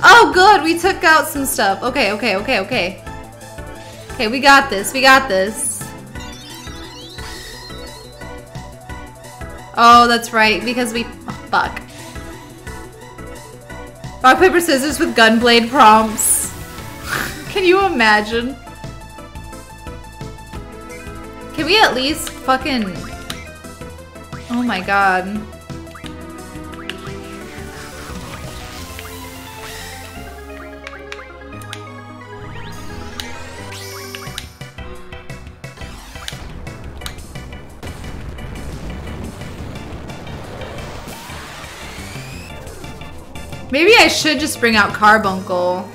Oh, good. We took out some stuff. Okay, okay, okay, okay. Okay, we got this. We got this. Oh, that's right. Because we... Oh, fuck. Rock, paper, scissors with gunblade prompts. Can you imagine? Can we at least fucking... Oh my god. Maybe I should just bring out Carbuncle.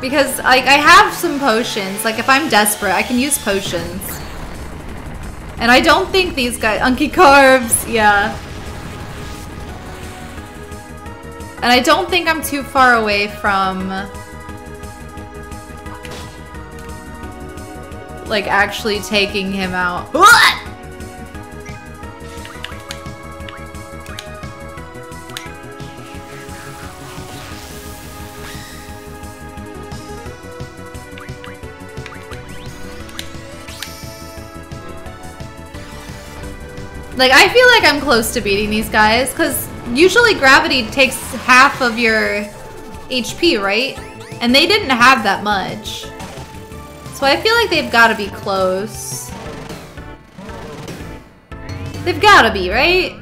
Because, like, I have some potions. Like, if I'm desperate, I can use potions. And I don't think these guys- Unky Carbs, yeah. And I don't think I'm too far away from... like actually taking him out. Like, I feel like I'm close to beating these guys, because usually gravity takes half of your HP, right? And they didn't have that much. So I feel like they've got to be close. They've got to be, right?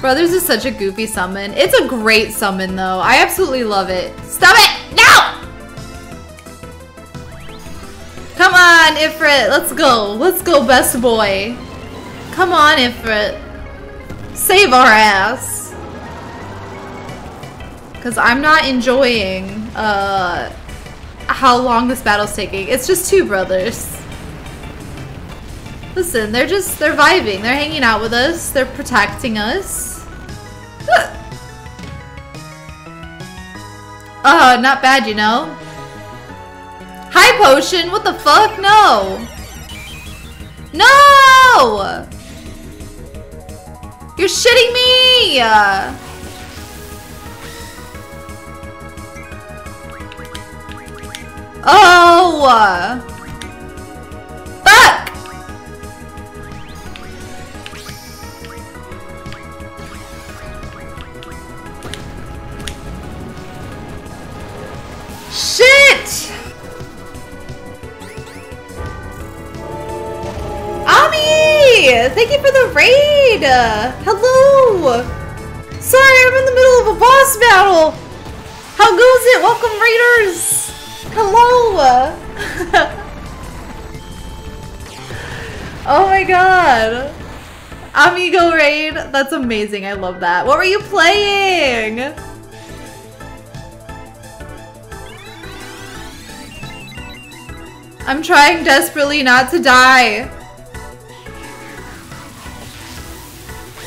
Brothers is such a goofy summon. It's a great summon though. I absolutely love it. Stop it! Now! Come on, Ifrit. Let's go. Let's go, best boy. Come on, Ifrit. Save our ass. Because I'm not enjoying uh, how long this battle's taking. It's just two brothers. Listen, they're just, they're vibing. They're hanging out with us. They're protecting us. Oh, not bad, you know? Hi, Potion! What the fuck? No! No! You're shitting me! Oh! Fuck! Shit! Ami! Thank you for the raid! Hello! Sorry, I'm in the middle of a boss battle! How goes it? Welcome, raiders! Hello! [LAUGHS] Oh my god. Amigo raid. That's amazing. I love that. What were you playing? I'm trying desperately not to die.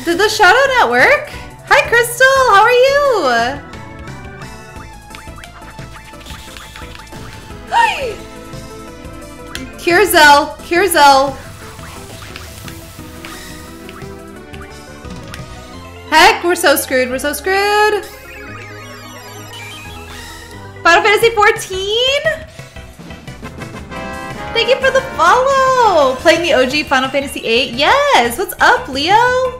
Did the shadow not work? Hi Crystal, how are you? [GASPS] Hi! Curzel, Curzel. Heck, we're so screwed, we're so screwed. Final Fantasy 14? Thank you for the follow! Playing the OG Final Fantasy VIII? Yes! What's up, Leo?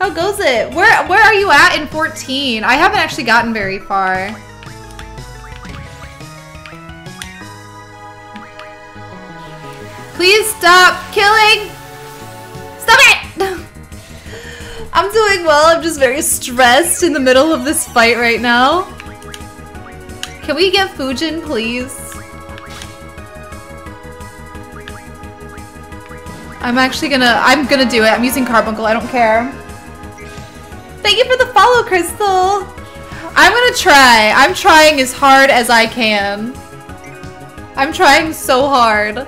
How goes it? Where where are you at in 14? I haven't actually gotten very far. Please stop killing! Stop it! [LAUGHS] I'm doing well, I'm just very stressed in the middle of this fight right now. Can we get Fujin, please? I'm actually gonna, I'm gonna do it. I'm using Carbuncle, I don't care. Thank you for the follow, Crystal. I'm gonna try. I'm trying as hard as I can. I'm trying so hard.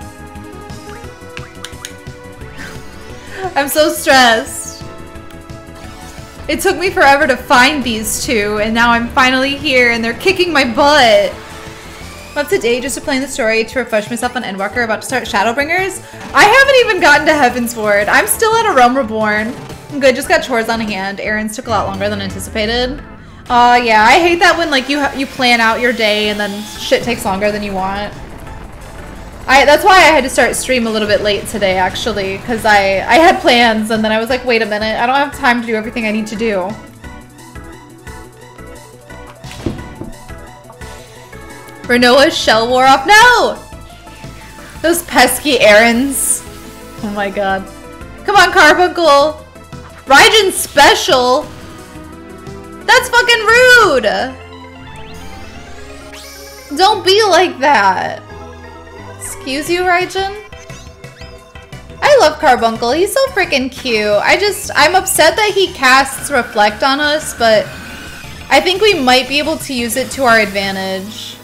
I'm so stressed. It took me forever to find these two, and now I'm finally here, and they're kicking my butt. Up to date just to playing the story to refresh myself on Endwalker, about to start Shadowbringers. I haven't even gotten to Heavensward. I'm still at A Realm Reborn. I'm good, just got chores on hand. Errands took a lot longer than anticipated. Uh, yeah, I hate that when like you you plan out your day and then shit takes longer than you want. I that's why I had to start stream a little bit late today actually, because I I had plans and then I was like, wait a minute, I don't have time to do everything I need to do. Rinoa's shell wore off. No! Those pesky errands. Oh my god. Come on, Carbuncle! Raijin special? That's fucking rude! Don't be like that. Excuse you, Raijin? I love Carbuncle. He's so freaking cute. I just, I'm upset that he casts Reflect on us, but I think we might be able to use it to our advantage.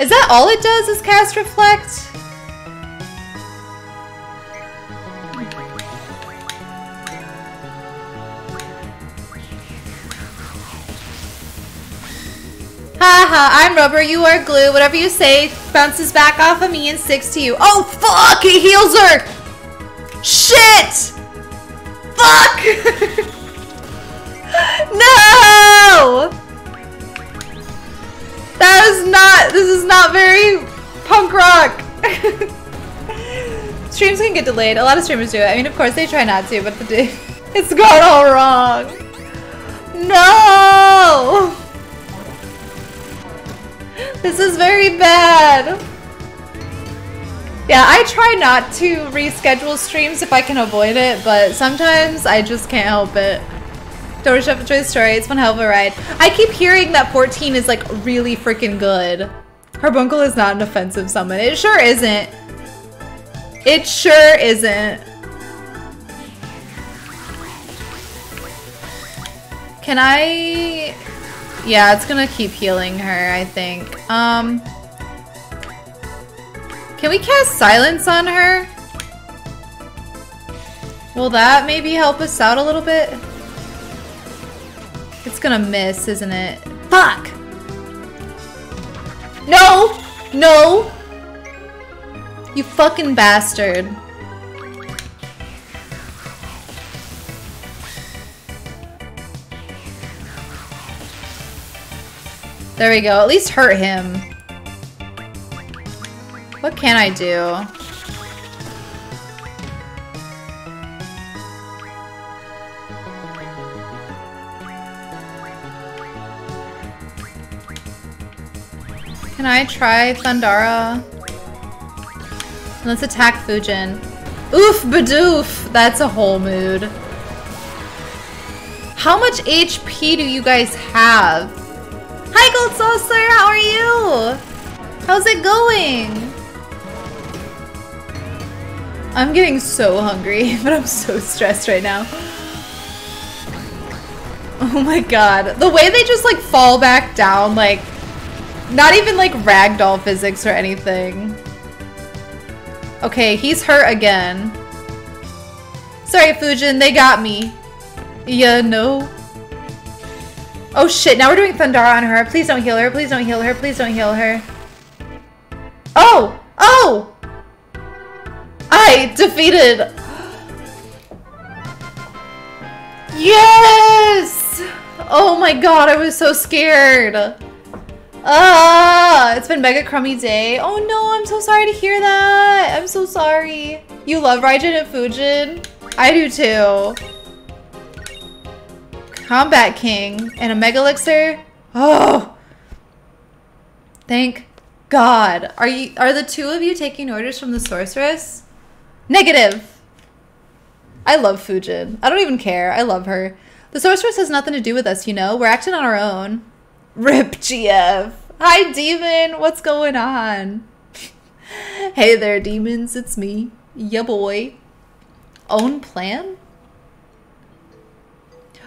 Is that all it does is cast Reflect? Haha, I'm rubber, you are glue. Whatever you say bounces back off of me and sticks to you. Oh, fuck! He heals her! Shit! Fuck! [LAUGHS] no! That is not, this is not very punk rock. [LAUGHS] Streams can get delayed. A lot of streamers do it. I mean, of course, they try not to, but the [LAUGHS] it's gone all wrong. No! This is very bad. Yeah, I try not to reschedule streams if I can avoid it, but sometimes I just can't help it. Chef enjoy the story. It's one hell of a ride. I keep hearing that 14 is like really freaking good. Carbuncle is not an offensive summon. It sure isn't. It sure isn't. Can I... Yeah, it's gonna keep healing her, I think. Um... Can we cast Silence on her? Will that maybe help us out a little bit? It's gonna miss, isn't it? Fuck! No! No! You fucking bastard. There we go. At least hurt him. What can I do? Can I try Thundara? Let's attack Fujin. Oof badoof! That's a whole mood. How much HP do you guys have? Hi Gold Saucer, how are you? How's it going? I'm getting so hungry, [LAUGHS] but I'm so stressed right now. Oh my god. The way they just like fall back down, like, not even like ragdoll physics or anything. Okay, he's hurt again. Sorry, Fujin, they got me. Yeah, no. Oh shit, now we're doing Thundara on her. Please don't heal her, please don't heal her, please don't heal her. Oh! Oh! I defeated... [GASPS] Yes! Oh my god, I was so scared. Ah, it's been mega crummy day. Oh no, I'm so sorry to hear that. I'm so sorry. You love Raijin and Fujin? I do too. Combat King and a Mega Elixir? Oh! Thank God. Are you are the two of you taking orders from the sorceress? Negative. I love Fujin. I don't even care. I love her. The sorceress has nothing to do with us, you know? We're acting on our own. Rip GF. Hi, demon. What's going on? hey there, demons. It's me. Ya boy. Own plan?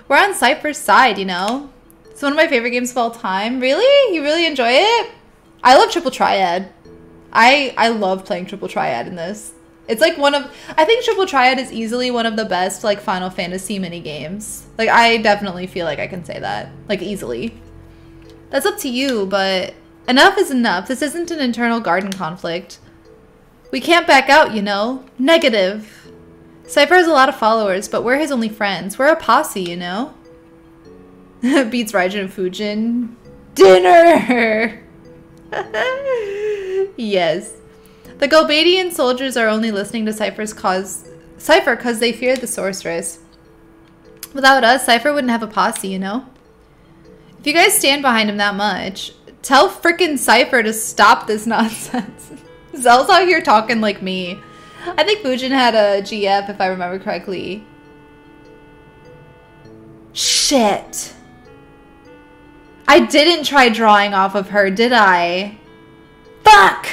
We're on Seifer's side, you know? It's one of my favorite games of all time. Really? You really enjoy it? I love Triple Triad. I I love playing Triple Triad in this. It's like one of I think Triple Triad is easily one of the best like Final Fantasy mini games. Like I definitely feel like I can say that. Like easily. That's up to you, but enough is enough. This isn't an internal garden conflict. We can't back out, you know? Negative. Seifer has a lot of followers, but we're his only friends. We're a posse, you know? [LAUGHS] Beats Raijin and Fujin. Dinner! [LAUGHS] yes. The Galbadian soldiers are only listening to Seifer's cause Seifer because they fear the sorceress. Without us, Seifer wouldn't have a posse, you know? If you guys stand behind him that much, tell frickin' Seifer to stop this [LAUGHS] nonsense. Zell's out here talking like me. I think Fujin had a GF if I remember correctly. Shit. I didn't try drawing off of her, did I? Fuck!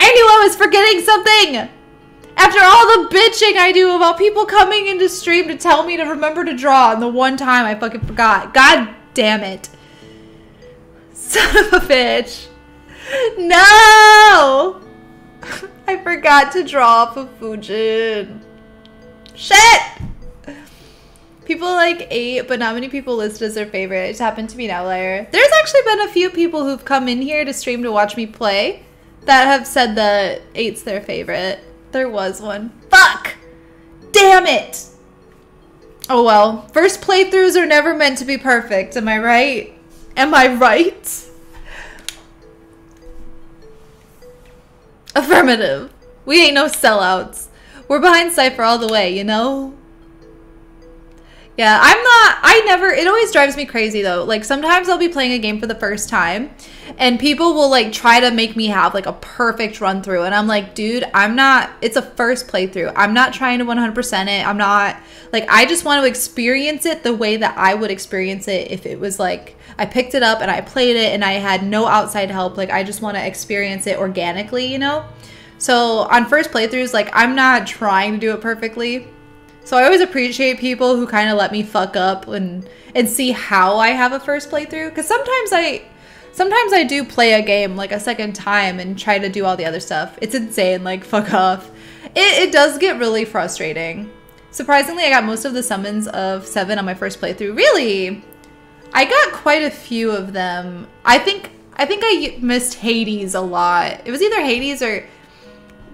I knew I was forgetting something! After all the bitching I do about people coming into stream to tell me to remember to draw, and the one time I fucking forgot. God damn it. Son of a bitch. No! [LAUGHS] I forgot to draw of Fujin. Shit! People like eight, but not many people listed as their favorite. It just happened to be an outlier. There's actually been a few people who've come in here to stream to watch me play that have said that eight's their favorite. There was one. Fuck! Damn it! Oh well. First playthroughs are never meant to be perfect, am I right? Am I right? Affirmative. We ain't no sellouts. We're behind Seifer all the way, you know? Yeah, I'm not, I never, it always drives me crazy though. Like sometimes I'll be playing a game for the first time and people will like try to make me have like a perfect run through. And I'm like, dude, I'm not, it's a first playthrough. I'm not trying to 100% it. I'm not, like, I just want to experience it the way that I would experience it if it was like, I picked it up and I played it and I had no outside help. Like, I just want to experience it organically, you know? So on first playthroughs, like, I'm not trying to do it perfectly. So I always appreciate people who kind of let me fuck up and and see how I have a first playthrough because sometimes I sometimes I do play a game like a second time and try to do all the other stuff. It's insane, like fuck off. It, it does get really frustrating. Surprisingly, I got most of the summons of 7 on my first playthrough. Really? I got quite a few of them. I think I think I missed Hades a lot. It was either Hades or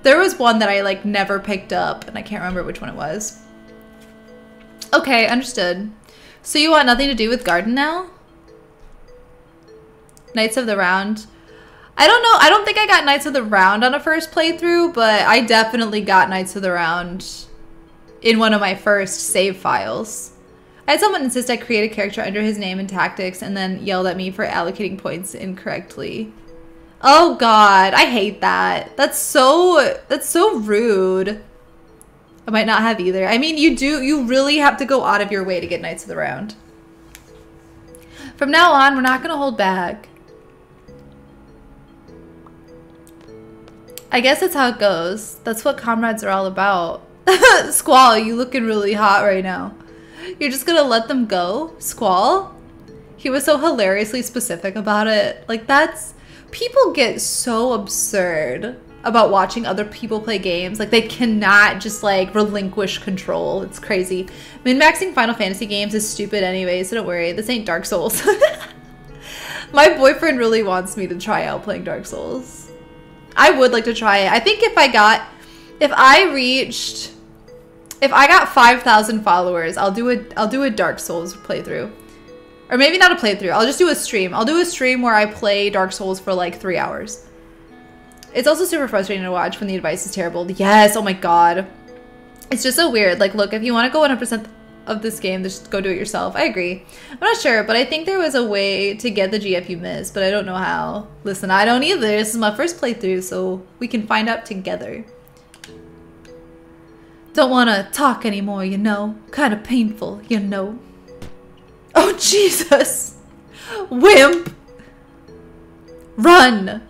there was one that I like never picked up and I can't remember which one it was. Okay, understood. So you want nothing to do with garden now? Knights of the Round. I don't know. I don't think I got Knights of the Round on a first playthrough, but I definitely got Knights of the Round in one of my first save files. I had someone insist I create a character under his name and tactics and then yelled at me for allocating points incorrectly. Oh god, I hate that. That's so that's so rude. I might not have either. I mean, you do, you really have to go out of your way to get Knights of the Round. From now on, we're not going to hold back. I guess that's how it goes. That's what comrades are all about. [LAUGHS] Squall, you looking really hot right now. You're just gonna let them go? Squall? He was so hilariously specific about it. Like, that's. People get so absurd about watching other people play games. Like, they cannot just, like, relinquish control. It's crazy. Min maxing Final Fantasy games is stupid anyway, so don't worry. This ain't Dark Souls. [LAUGHS] My boyfriend really wants me to try out playing Dark Souls. I would like to try it. I think if I got. If I reached if I got 5,000 followers, I'll do a I'll do a Dark Souls playthrough. Or maybe not a playthrough. I'll just do a stream. I'll do a stream where I play Dark Souls for like 3 hours. It's also super frustrating to watch when the advice is terrible. Yes, oh my god. It's just so weird. Like, look, if you want to go 100% of this game, just go do it yourself. I agree. I'm not sure, but I think there was a way to get the GF you missed, but I don't know how. Listen, I don't either. This is my first playthrough, so we can find out together. Don't want to talk anymore, you know. Kind of painful, you know. Oh, [LAUGHS] Jesus! Wimp! Run!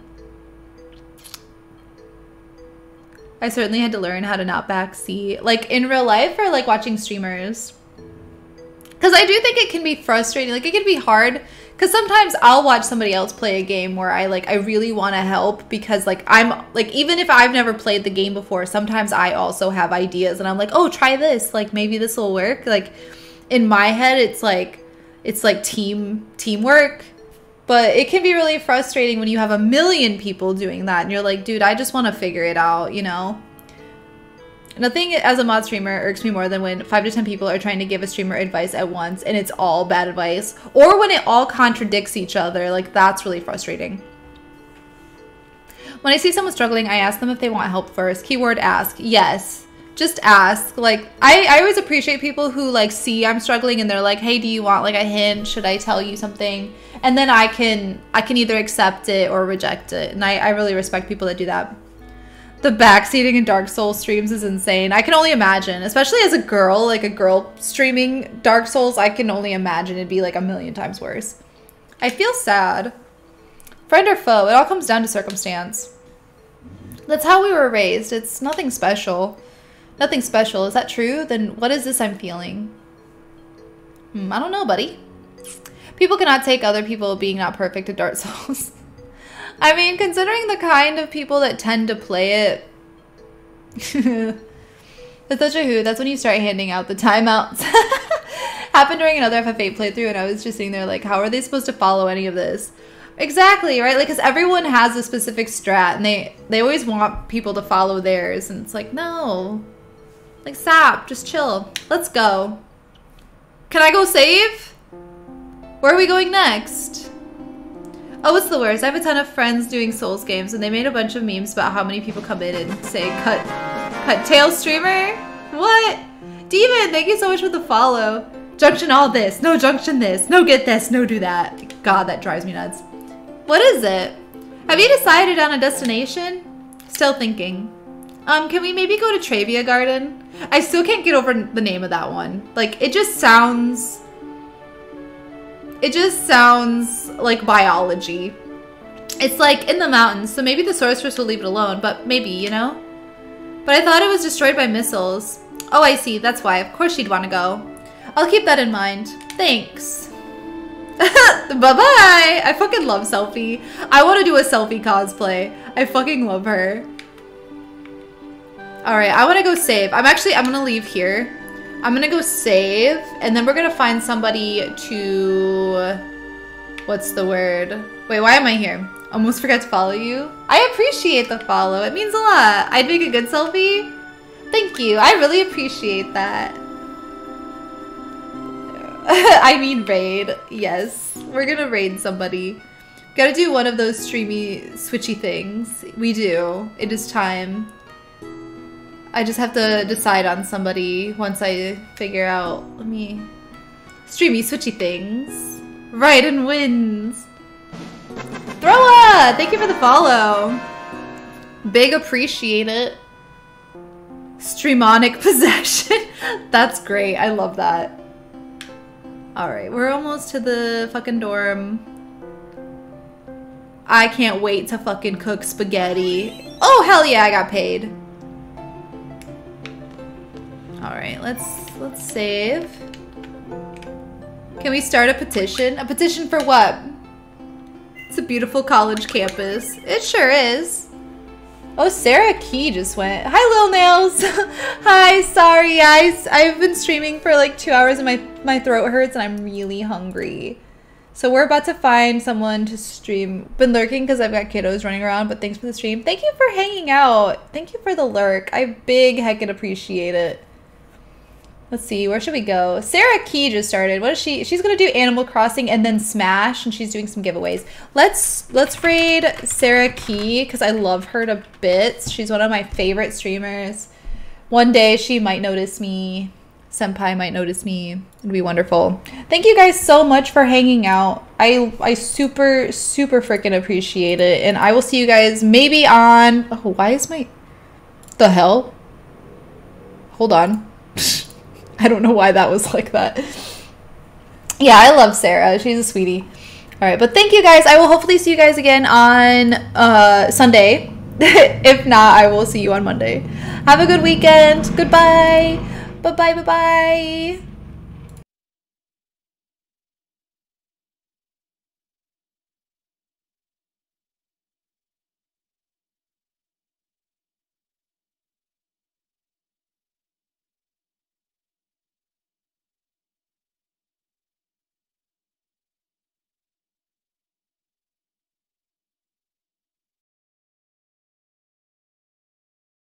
I certainly had to learn how to not backseat. Like, in real life or, like, watching streamers? Because I do think it can be frustrating. Like, it can be hard because sometimes I'll watch somebody else play a game where I like I really want to help because like I'm like even if I've never played the game before, sometimes I also have ideas and I'm like, "Oh, try this. Like maybe this will work." Like in my head it's like it's like team teamwork. But it can be really frustrating when you have a million people doing that and you're like, "Dude, I just want to figure it out," you know? Nothing as a mod streamer irks me more than when 5 to 10 people are trying to give a streamer advice at once and it's all bad advice. Or when it all contradicts each other. Like, that's really frustrating. When I see someone struggling, I ask them if they want help first. Keyword ask. Yes. Just ask. Like, I, I always appreciate people who, like, see I'm struggling and they're like, hey, do you want, like, a hint? Should I tell you something? And then I can, I can either accept it or reject it. And I, I really respect people that do that the backseating in Dark Souls streams is insane. I can only imagine, especially as a girl, like a girl streaming Dark Souls, I can only imagine it'd be like a million times worse. I feel sad. Friend or foe, it all comes down to circumstance. That's how we were raised. It's nothing special. Nothing special. Is that true? Then what is this I'm feeling? Hmm, I don't know, buddy. People cannot take other people being not perfect at Dark [LAUGHS] Souls. I mean, considering the kind of people that tend to play it, [LAUGHS] that's such a who. That's when you start handing out the timeouts. [LAUGHS] Happened during another FF8 playthrough, and I was just sitting there like, how are they supposed to follow any of this? Exactly, right? Like, because everyone has a specific strat, and they they always want people to follow theirs, and it's like, no, like, stop, just chill. Let's go. Can I go save? Where are we going next? Oh, it's the worst? I have a ton of friends doing Souls games, and they made a bunch of memes about how many people come in and say, cut, cut tail streamer? What? Demon, thank you so much for the follow. Junction all this, no junction this, no get this, no do that. God, that drives me nuts. What is it? Have you decided on a destination? Still thinking. Um, can we maybe go to Trabia Garden? I still can't get over the name of that one. Like, it just sounds it just sounds like biology. It's like in the mountains, so maybe the sorceress will leave it alone, but maybe, you know? But I thought it was destroyed by missiles. Oh, I see. That's why. Of course she'd want to go. I'll keep that in mind. Thanks. [LAUGHS] Bye-bye! I fucking love Selphie. I want to do a Selphie cosplay. I fucking love her. Alright, I want to go save. I'm actually, I'm going to leave here. I'm gonna go save, and then we're gonna find somebody to... What's the word? Wait, why am I here? Almost forgot to follow you. I appreciate the follow. It means a lot. I'd make a good Selphie. Thank you. I really appreciate that. [LAUGHS] I mean raid. Yes. We're gonna raid somebody. Gotta do one of those streamy, switchy things. We do. It is time. I just have to decide on somebody once I figure out. Let me. Streamy switchy things. Raiden wins. Throa! Thank you for the follow. Big appreciate it. Streamonic [LAUGHS] possession. That's great. I love that. Alright, we're almost to the fucking dorm. I can't wait to fucking cook spaghetti. Oh, hell yeah, I got paid. All right, let's let's save. Can we start a petition? A petition for what? It's a beautiful college campus. It sure is. Oh, Sarah Key just went. Hi, Lil Nails. [LAUGHS] Hi, sorry, guys. I've been streaming for like two hours and my, my throat hurts and I'm really hungry. So we're about to find someone to stream. Been lurking because I've got kiddos running around, but thanks for the stream. Thank you for hanging out. Thank you for the lurk. I big heckin' appreciate it. Let's see, where should we go? Sarah Key just started. What is she? She's gonna do Animal Crossing and then Smash, and she's doing some giveaways. Let's let's raid Sarah Key because I love her to bits. She's one of my favorite streamers. One day she might notice me. Senpai might notice me. It'd be wonderful. Thank you guys so much for hanging out. I I super super freaking appreciate it, and I will see you guys maybe on. Oh, why is my the hell? Hold on. [LAUGHS] I don't know why that was like that. Yeah, I love Sarah. She's a sweetie. All right, but thank you guys. I will hopefully see you guys again on uh, Sunday. [LAUGHS] if not, I will see you on Monday. Have a good weekend. Goodbye. Bye bye. Bye bye.